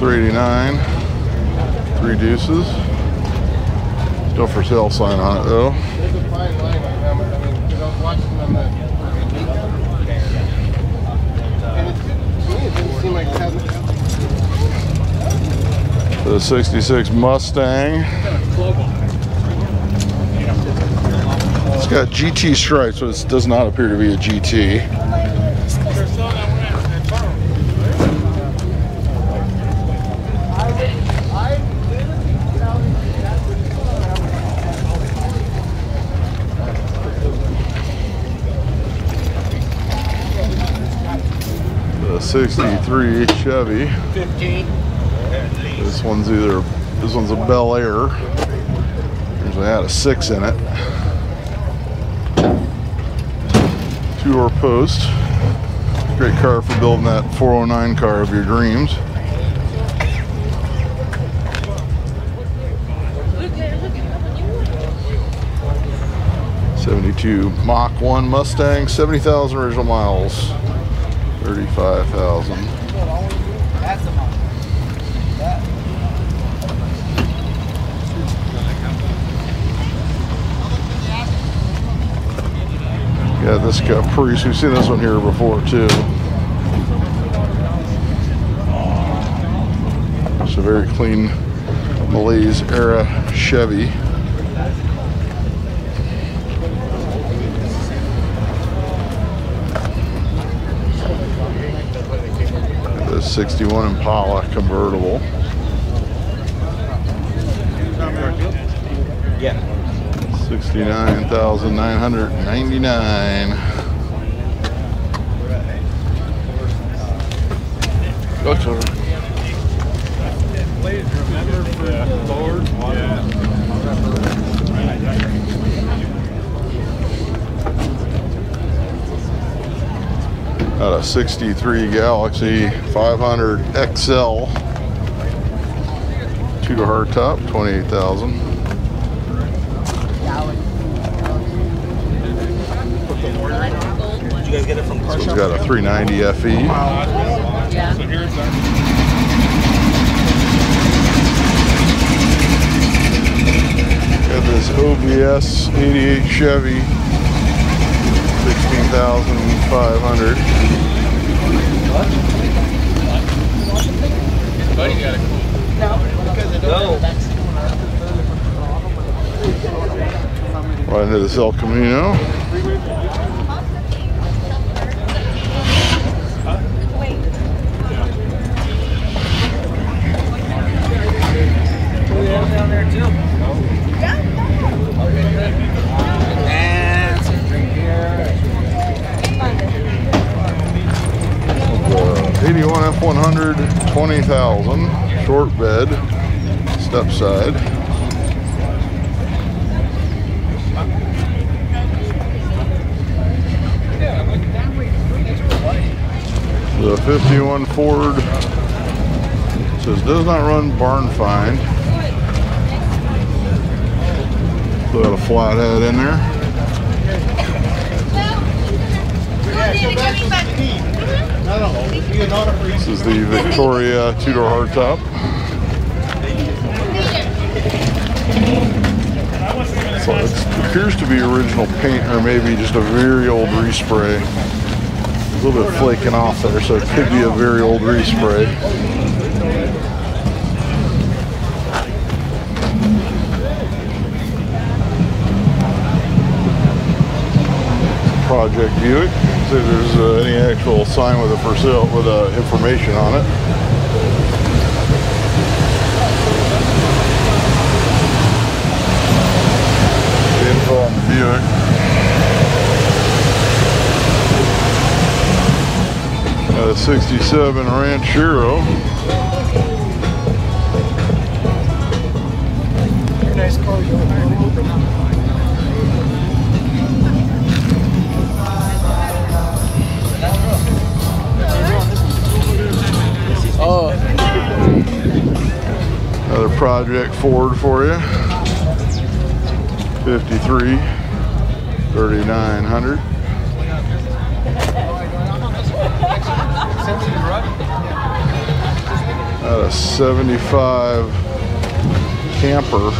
389, three deuces. Still for sale sign on it though. The 66 Mustang. It's got GT stripes, but it does not appear to be a GT. 63 Chevy. 15. This one's either, this one's a Bel Air. Usually had a six in it. Two door post. Great car for building that 409 car of your dreams. Seventy-two Mach One Mustang, seventy thousand original miles, thirty-five thousand. That's. Yeah, this Caprice, we've seen this one here before too. It's a very clean Malaise era Chevy. The 61 Impala convertible. Yeah. 69,999. Got a 63 Galaxie 500 XL. Two hardtop, 28,000. you guys get it from car So got a 390 FE. So here's our. Got this OBS 88 Chevy, 16,500. Right into this El Camino. Uh, 81 F100, 20,000, short bed, step side. The 51 Ford says does not run barn find. Still got a flathead in there. This is the Victoria two-door hardtop. So it appears to be original paint or maybe just a very old respray. A little bit flaking off there, so it could be a very old respray. Project Buick. See if there's uh, any actual sign with a for sale with uh, information on it. Info on the Buick. A 67 Ranchero. Another Project Ford for you. 53, 3900. Got a 75 camper,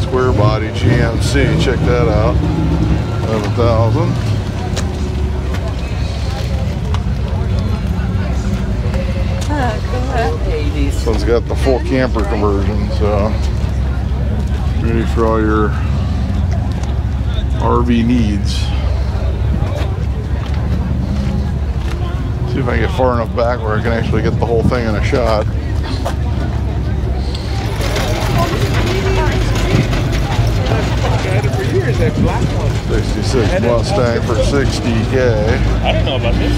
square body GMC. Check that out. 11,000. This one's got the full camper conversion, so ready for all your RV needs. See if I can get far enough back where I can actually get the whole thing in a shot. had it for years, that black one. 66 Mustang for 60K. I didn't know about this.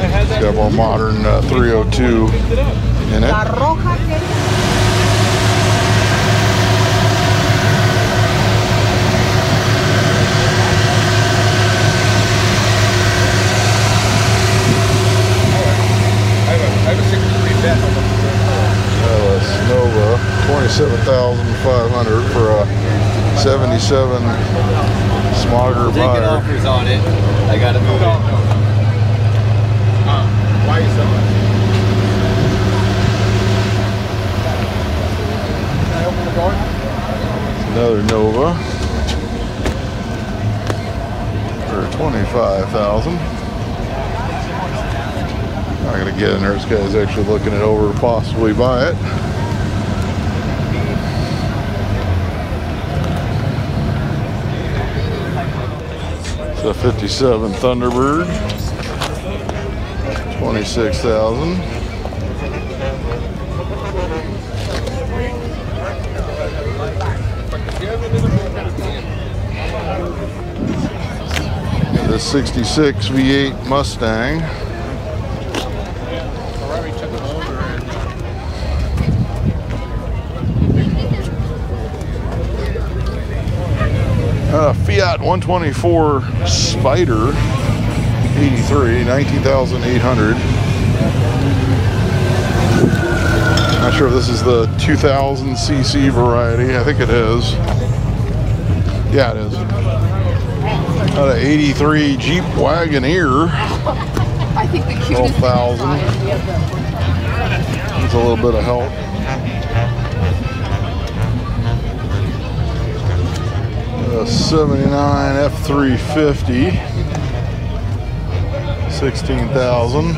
I had that. Got more modern uh, 302 Picked it up. In it. I have a, I a 63 bet on the LS Nova, 27,500 for a 77 Smogger Taking buyer. offers on it. I gotta move it. Uh, why you so much? Can I open the door? Another Nova for 25,000. Not gonna get in there. This guy's actually looking it over to possibly buy it. It's a 57 Thunderbird. 26,000. The 66 V8 Mustang. Uh, Fiat 124 Spider 83, 19,800. Not sure if this is the 2000 cc variety. I think it is. Yeah, it is. Got an 83 Jeep Wagoneer, I think the cutest 12,000. Needs a little bit of help. A 79 F350, 16,000.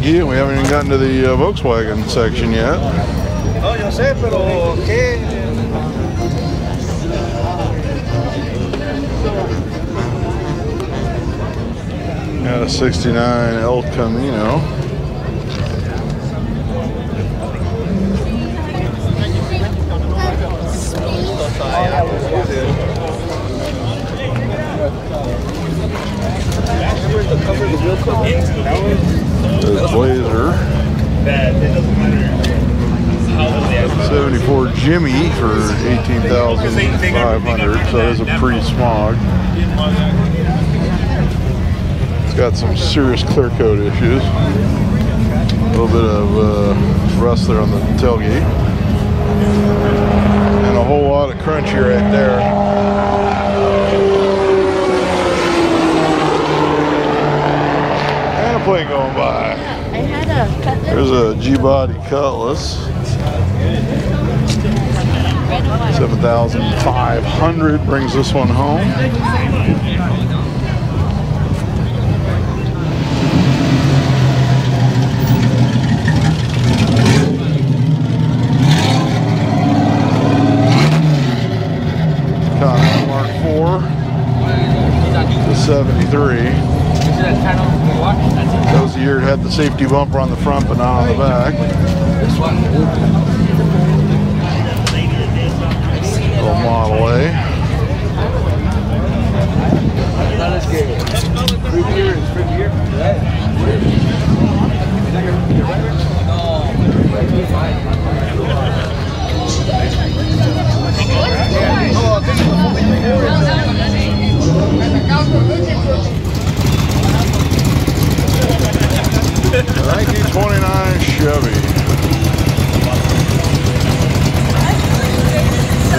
We haven't even gotten to the uh, Volkswagen section yet. Oh, yo sé, pero ¿qué? Got a 69 El Camino. There's Blazer. That it doesn't matter how old they are. 74 Jimmy for 18,500. So there's a pre-smog. It's got some serious clear coat issues. A little bit of uh, rust there on the tailgate. And a whole lot of crunchy right there. And a plane going by. I had a cut this There's a G-Body Cutlass. 7,500 brings this one home. Mark 4 to 73. That was year had the safety bumper on the front but not on the back. Little Model A. Nineteen twenty-nine Chevy.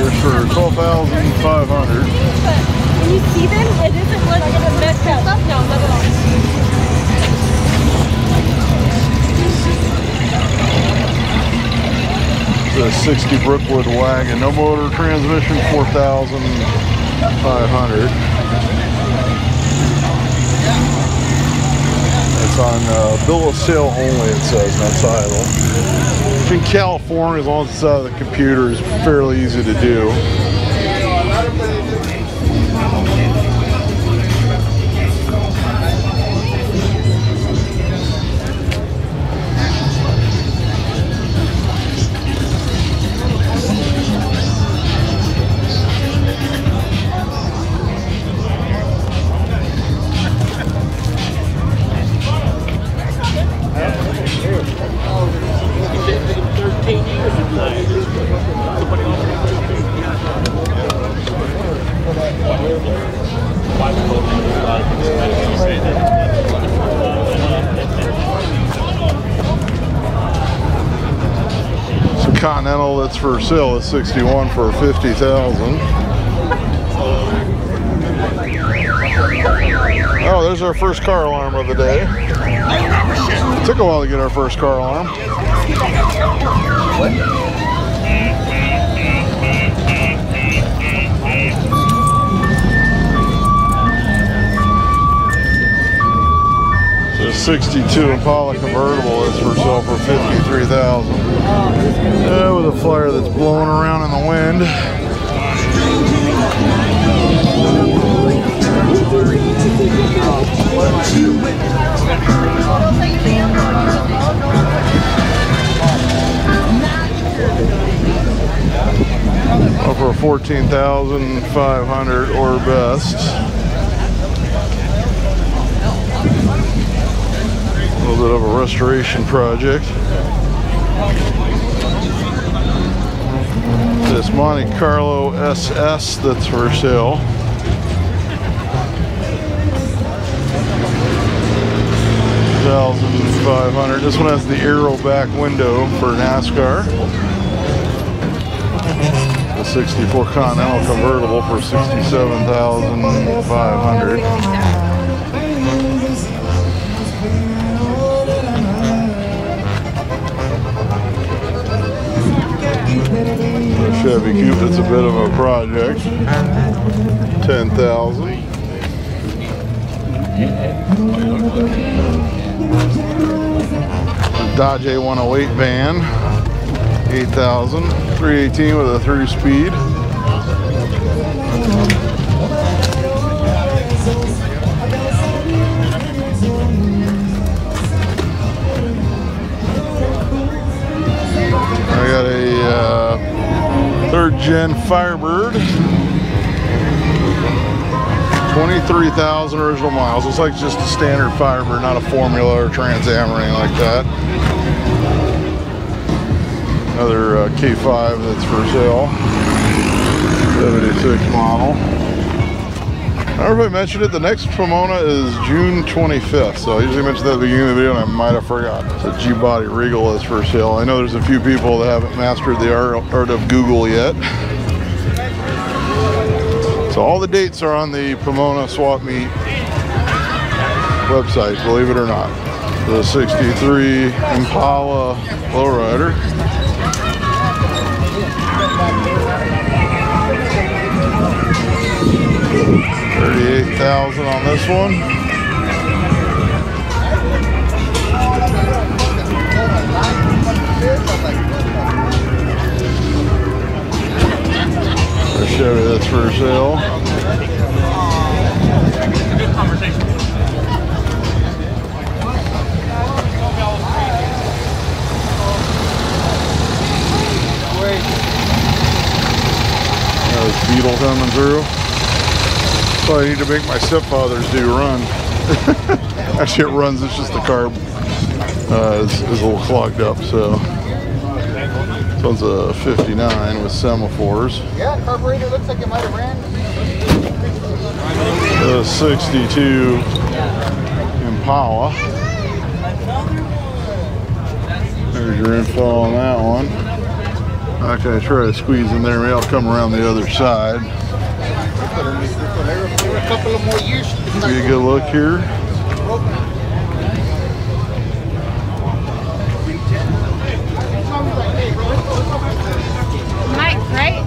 Here's for twelve thousand five hundred. When you see them, it isn't like it's messed up. No, not at all. A sixty Brookwood wagon, no motor, transmission, four thousand five hundred. It's on uh, bill of sale only. It says no title. In California, as long as the computer, is fairly easy to do. For sale at 61 for 50,000. Oh, there's our first car alarm of the day. It Took a while to get our first car alarm. So 62 Impala convertible is for sale for 53,000. Yeah, with a flyer that's blowing around in the wind. For 14,500 or best. Little bit of a restoration project. This Monte Carlo SS that's for sale. Thousand five hundred. This one has the aero back window for NASCAR. The 64 Continental convertible for 67,500. Chevy Coupe, it's a bit of a project. 10,000. Dodge A108 van, 8,000. 318 with a three speed. Gen Firebird. 23,000 original miles. Looks like just a standard Firebird, not a Formula or Trans Am or anything like that. Another uh, K5 that's for sale. 76 model. I don't know if I mentioned it, the next Pomona is June 25th. So I usually mention that at the beginning of the video and I might have forgot. The G-Body Regal is for sale. I know there's a few people that haven't mastered the art of Google yet. So all the dates are on the Pomona Swap Meet website, believe it or not. The 63 Impala lowrider. Thirty-eight thousand on this one. A Chevy that's for sale. There's Beetle coming through. So I need to make my stepfather's do run. Actually, it runs. It's just the carb uh, is, is a little clogged up. So this one's a 59 with semaphores. Yeah, carburetor looks like it might have ran. The 62 Impala. There's your info on that one. Gonna try to squeeze in there. Maybe I'll come around the other side. A couple of more years. Be a good look here. Mike, right?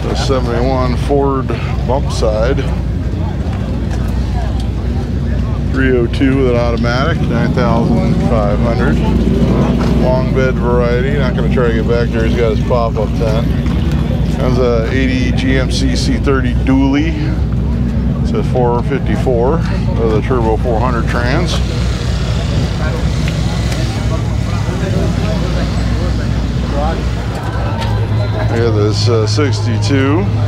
The 71 Ford bump side. 302 with an automatic, 9,500. Long bed variety. Not going to try to get back there. He's got his pop-up tent. That's a 80 GMC C30 dually. It's a 454 with a turbo 400 trans. Got this uh, 62.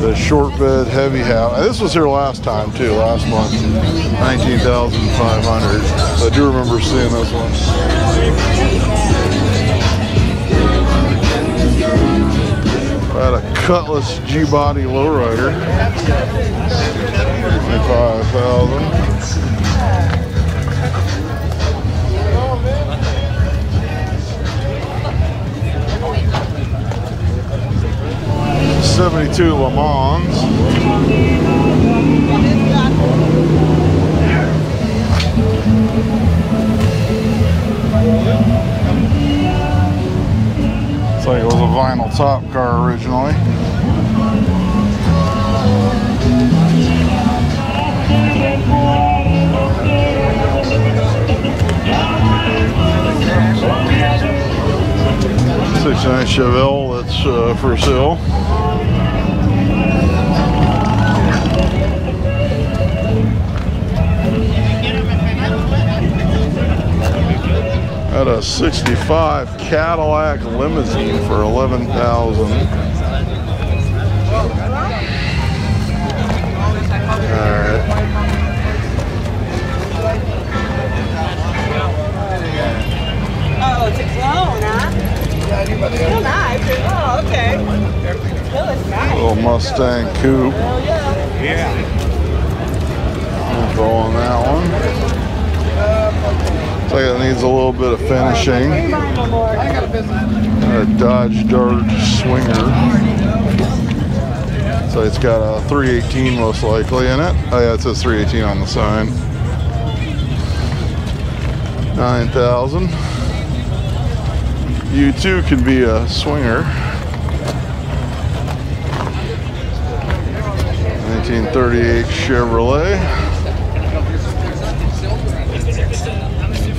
the short bed heavy house. This was here last time too, last month, 19,500. I do remember seeing this one. I had a Cutlass G-body lowrider, 55,000. 72 Le Mans. Looks like it was a vinyl top car originally. Six nine Chevelle that's uh, for sale. At a 65 Cadillac limousine for 11,000. All right. Oh, it's a huh? Still nice. Oh, okay. Is nice. Little Mustang coupe. Yeah. Info on that one. Looks like it needs a little bit of finishing. A Dodge Dart Swinger. So it's got a 318 most likely in it. Oh yeah, it says 318 on the sign. 9,000. You too can be a swinger. 1938 Chevrolet.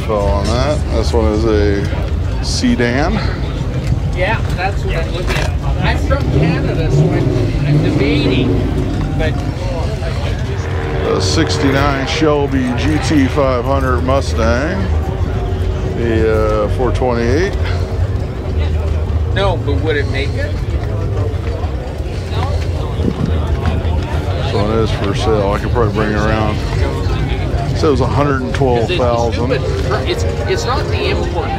Info on that. This one is a sedan. Yeah, that's what I'm looking at. I'm from Canada, so I'm, I'm debating, but A 69 Shelby GT500 Mustang. The uh, 428. no, but would it make it? This one is for sale. I could probably bring it around. So it was 112,000. It's it's not the import.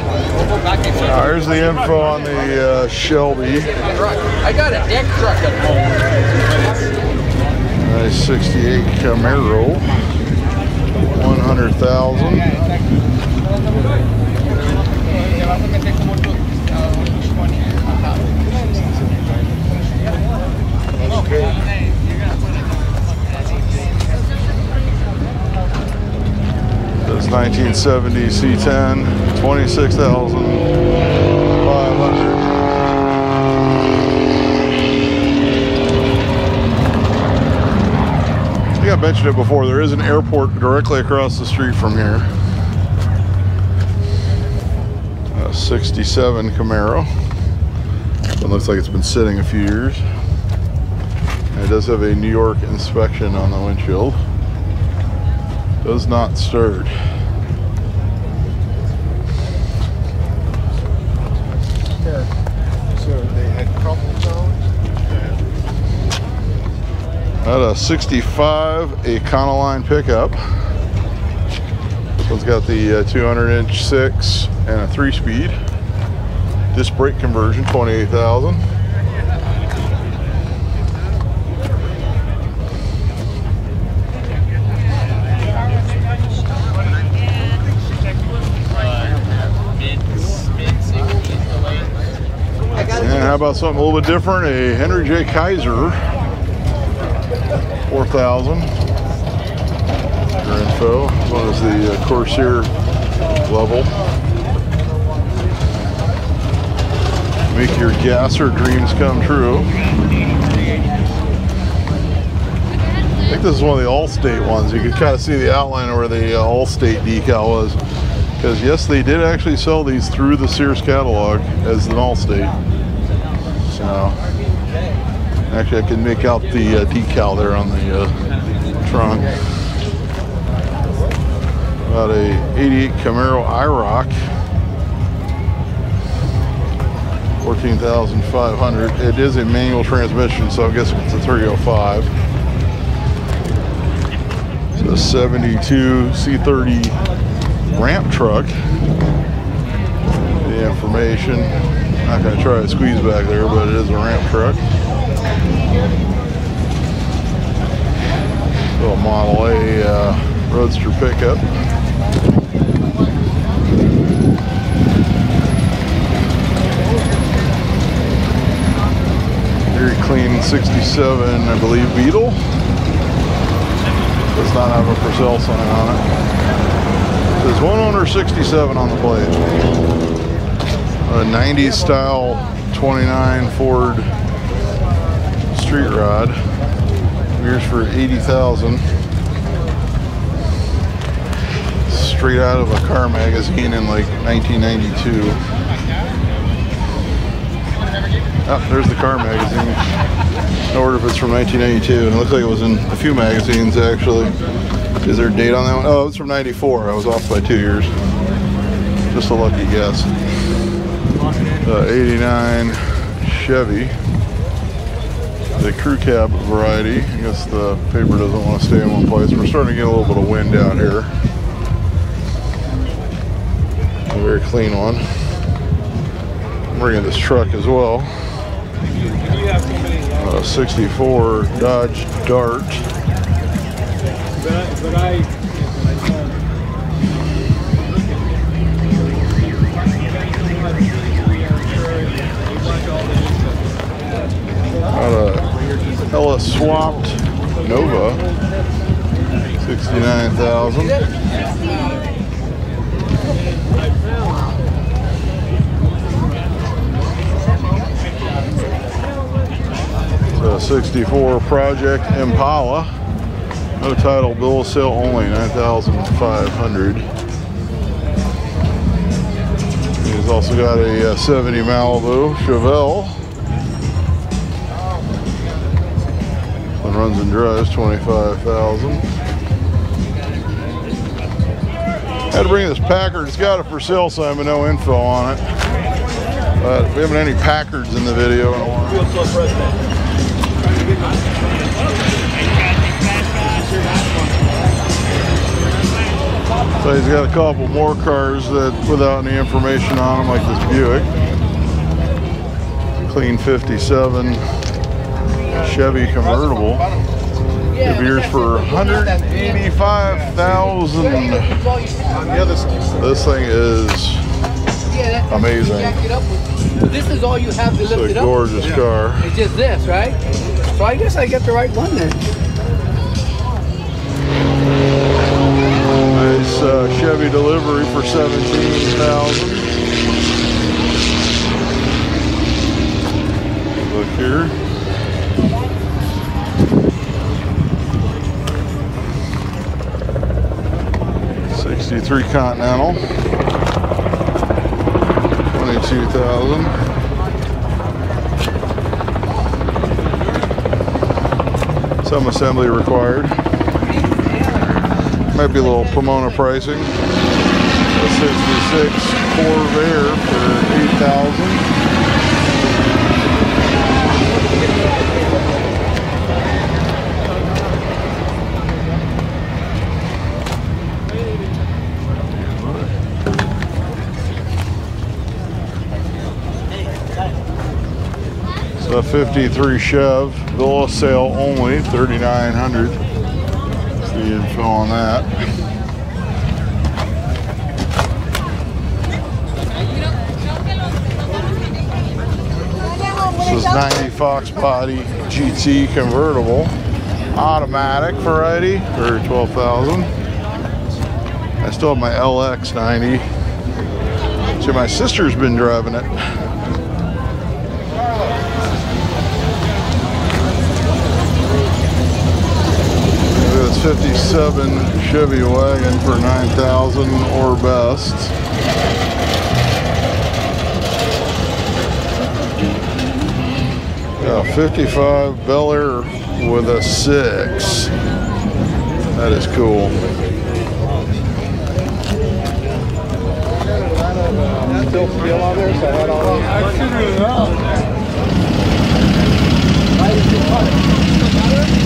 Here's the info on the uh, Shelby. I got a deck truck at home. Nice 68 Camaro. 100,000. This 1970 C10, 26,500. I think I mentioned it before. There is an airport directly across the street from here. A 67 Camaro. It looks like it's been sitting a few years. It does have a New York inspection on the windshield. Does not stirred. A 65 Econoline pickup. This one's got the uh, 200 inch six and a three speed. Disc brake conversion, 28,000. And how about something a little bit different? A Henry J. Kaiser 4,000. Your info, as well as the uh, Corsair level. Make your gasser dreams come true. I think this is one of the Allstate ones. You could kind of see the outline of where the uh, Allstate decal was. Because yes, they did actually sell these through the Sears catalog as an Allstate. So, actually I can make out the uh, decal there on the uh, trunk. About a 88 Camaro IROC. 14,500. It is a manual transmission, so I guess it's a 305. It's a 72 C30 ramp truck. The information. Not going to try to squeeze back there, but it is a ramp truck. Little Model A uh, Roadster pickup. Very clean 67, I believe, Beetle. Does not have a for sale sign on it. There's one owner 67 on the plate. A 90s style 29 Ford Street Rod. Yours for 80,000. Straight out of a car magazine in like 1992. Oh, there's the car magazine. No order if it's from 1992. It looks like it was in a few magazines actually. Is there a date on that one? Oh, it's from 94. I was off by two years. Just a lucky guess. Uh, 89 Chevy. The crew cab variety. I guess the paper doesn't want to stay in one place. We're starting to get a little bit of wind out here. A very clean one. I'm bringing this truck as well. Uh, 64 Dodge Dart. But LS swapped Nova. 69,000. It's a 64 Project Impala. No title, bill sale only, 9,500. He's also got a uh, 70 Malibu Chevelle. Runs and drives 25,000. Had to bring this Packard. It's got a for sale sign, but no info on it. But we haven't any Packards in the video in a while. So he's got a couple more cars that without any information on them, like this Buick. Clean 57 Chevy convertible. Give yours for 185,000. This thing is amazing. This is all you have to lift It's it a up. gorgeous car. It's just this, right? So I guess I get the right one then. Nice uh, Chevy delivery for 17,000. Look here. Sixty-three Continental. Twenty-two thousand. Some assembly required. Might be a little Pomona pricing. A 66 Corvair for 8000 A 53 Chev, bill sale only, 3900 That's the info on that. This is 90 Fox Body GT convertible, automatic variety for 12,000. I still have my LX 90. See, my sister's been driving it. 57 Chevy wagon for 9,000 or best. Yeah, 55 Bel Air with a six. That is cool. Still feel on there? I should Not a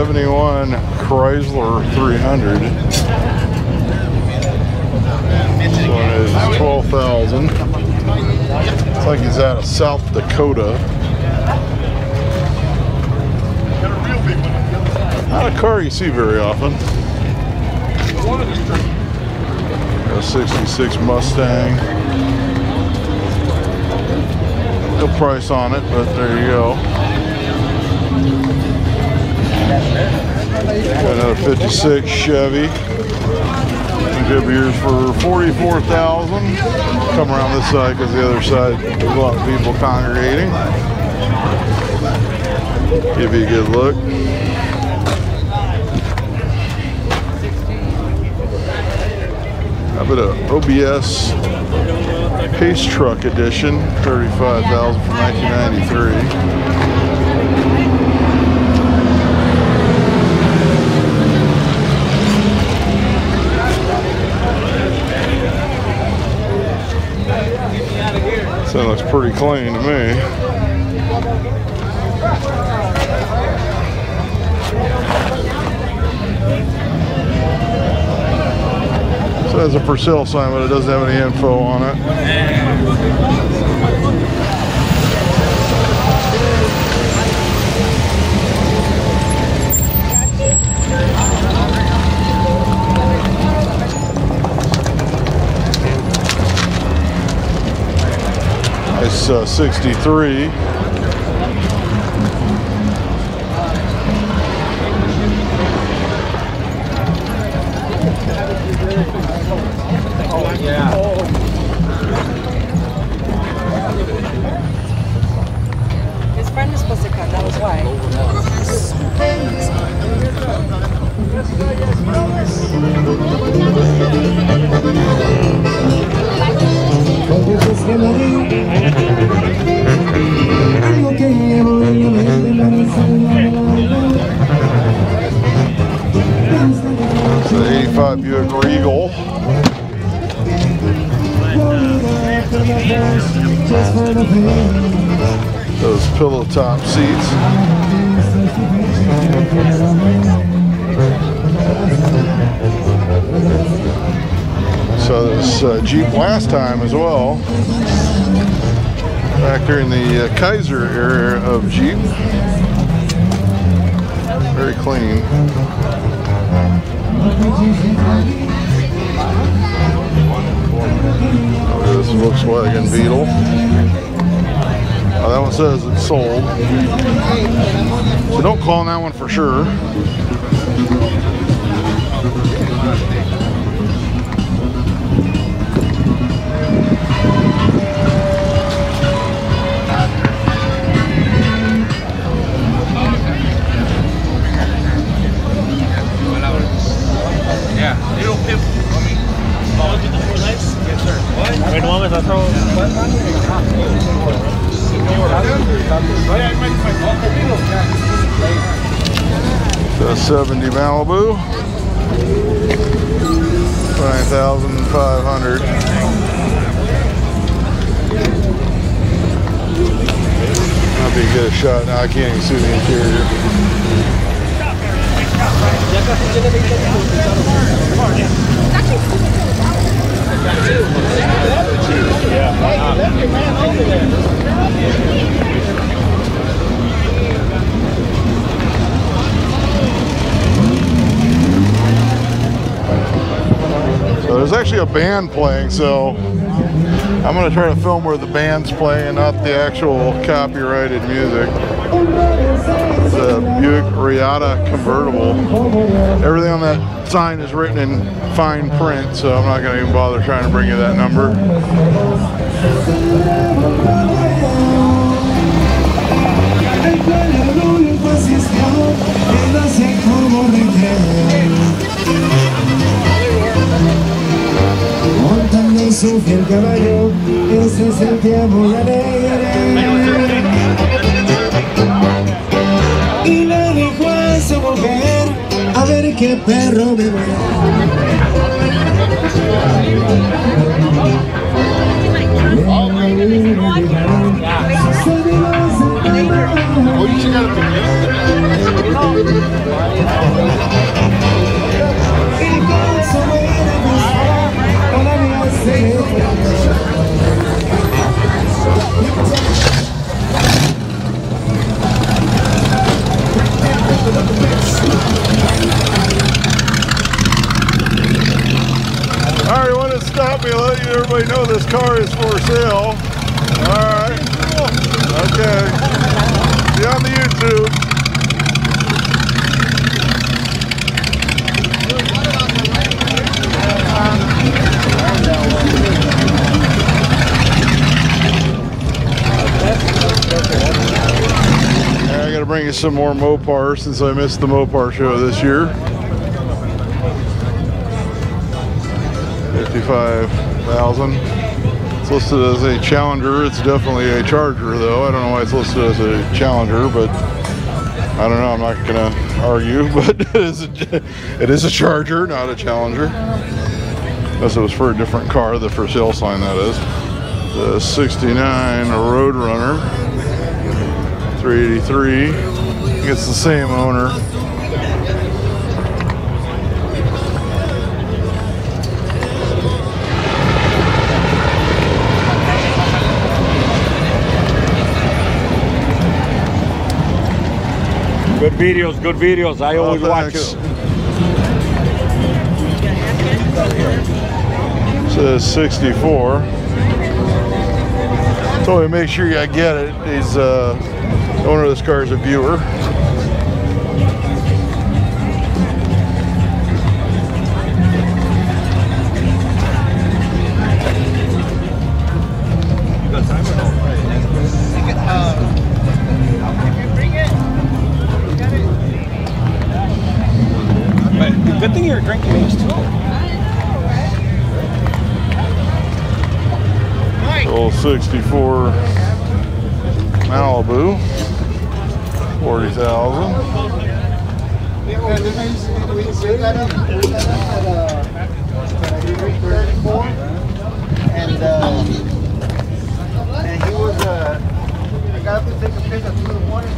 71 Chrysler 300. This one is 12,000. It's like he's out of South Dakota. Not a car you see very often. A 66 Mustang. No price on it, but there you go. Got another 56 Chevy. Good beers for 44000 Come around this side because the other side, there's a lot of people congregating. Give you a good look. How about a OBS Pace Truck Edition, 35000 from 1993. Looks pretty clean to me. It has a for sale sign, but it doesn't have any info on it. It's uh, 63. His friend was supposed to come, that was why. It's an 85 Buick Regal. Those pillow top seats. So this uh, Jeep last time as well. Back during the uh, Kaiser era of Jeep. Very clean. This Volkswagen Beetle. Oh, that one says it's sold. So don't call on that one for sure. Yes, sir. What? The 70 Malibu. 9,500. That'd be a good shot. Now I can't even see the interior there's actually a band playing, so I'm gonna try to film where the band's playing, not the actual copyrighted music. It's a Buick Reatta convertible. Everything on that sign is written in fine print, so I'm not gonna even bother trying to bring you that number. su fiel caballo, ese es el diablo alegre. Y le dijo a su a ver qué perro me voy All right, want to stop me let you everybody know this car is for sale. All right. Okay. Be on the YouTube. Bring you some more Mopar since I missed the Mopar show this year. 55,000. It's listed as a Challenger. It's definitely a Charger though. I don't know why it's listed as a Challenger, but I don't know. I'm not going to argue, but it is, a, it is a Charger, not a Challenger. Unless it was for a different car, the for sale sign that is. The 69 Roadrunner. 383. It's the same owner. Good videos, good videos. I always watch you. Says 64. So make sure you get it. He's uh, the owner of this car is a viewer. 64 Malibu. 40,000. And, uh, and he was, uh, I got to take a picture through the morning.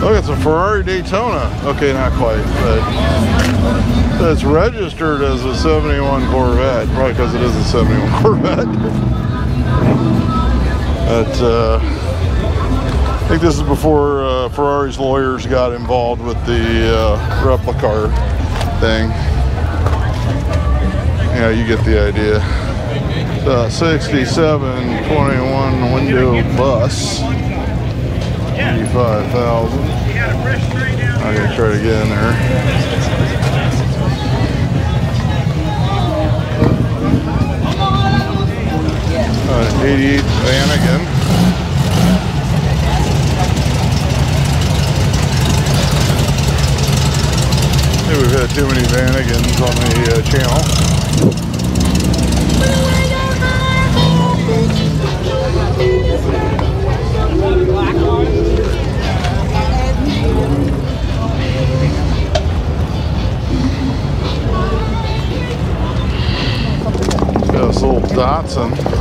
Look, it's a Ferrari Daytona. Okay, not quite, but it's registered as a 71 Corvette, probably because it is a 71 Corvette. But uh, I think this is before uh, Ferrari's lawyers got involved with the uh, replica thing. Yeah, you get the idea. Uh, 67 21 window bus. 85,000. I'm gonna try to get in there. Uh, 88 Vanagon. Maybe we've had too many Vanagons on the uh, channel. This little Datsun.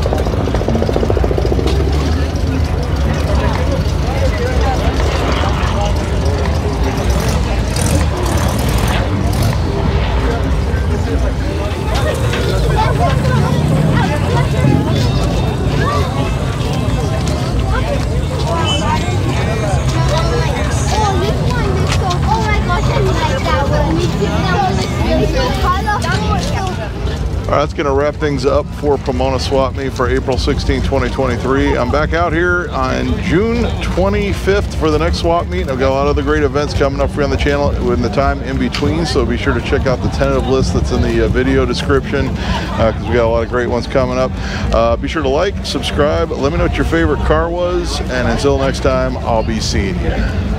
All right, that's going to wrap things up for Pomona Swap Meet for April 16, 2023. I'm back out here on June 25th for the next Swap Meet. I've got a lot of the great events coming up for you on the channel in the time in between, so be sure to check out the tentative list that's in the uh, video description because we got a lot of great ones coming up. Uh, be sure to like, subscribe, let me know what your favorite car was, and until next time, I'll be seeing you.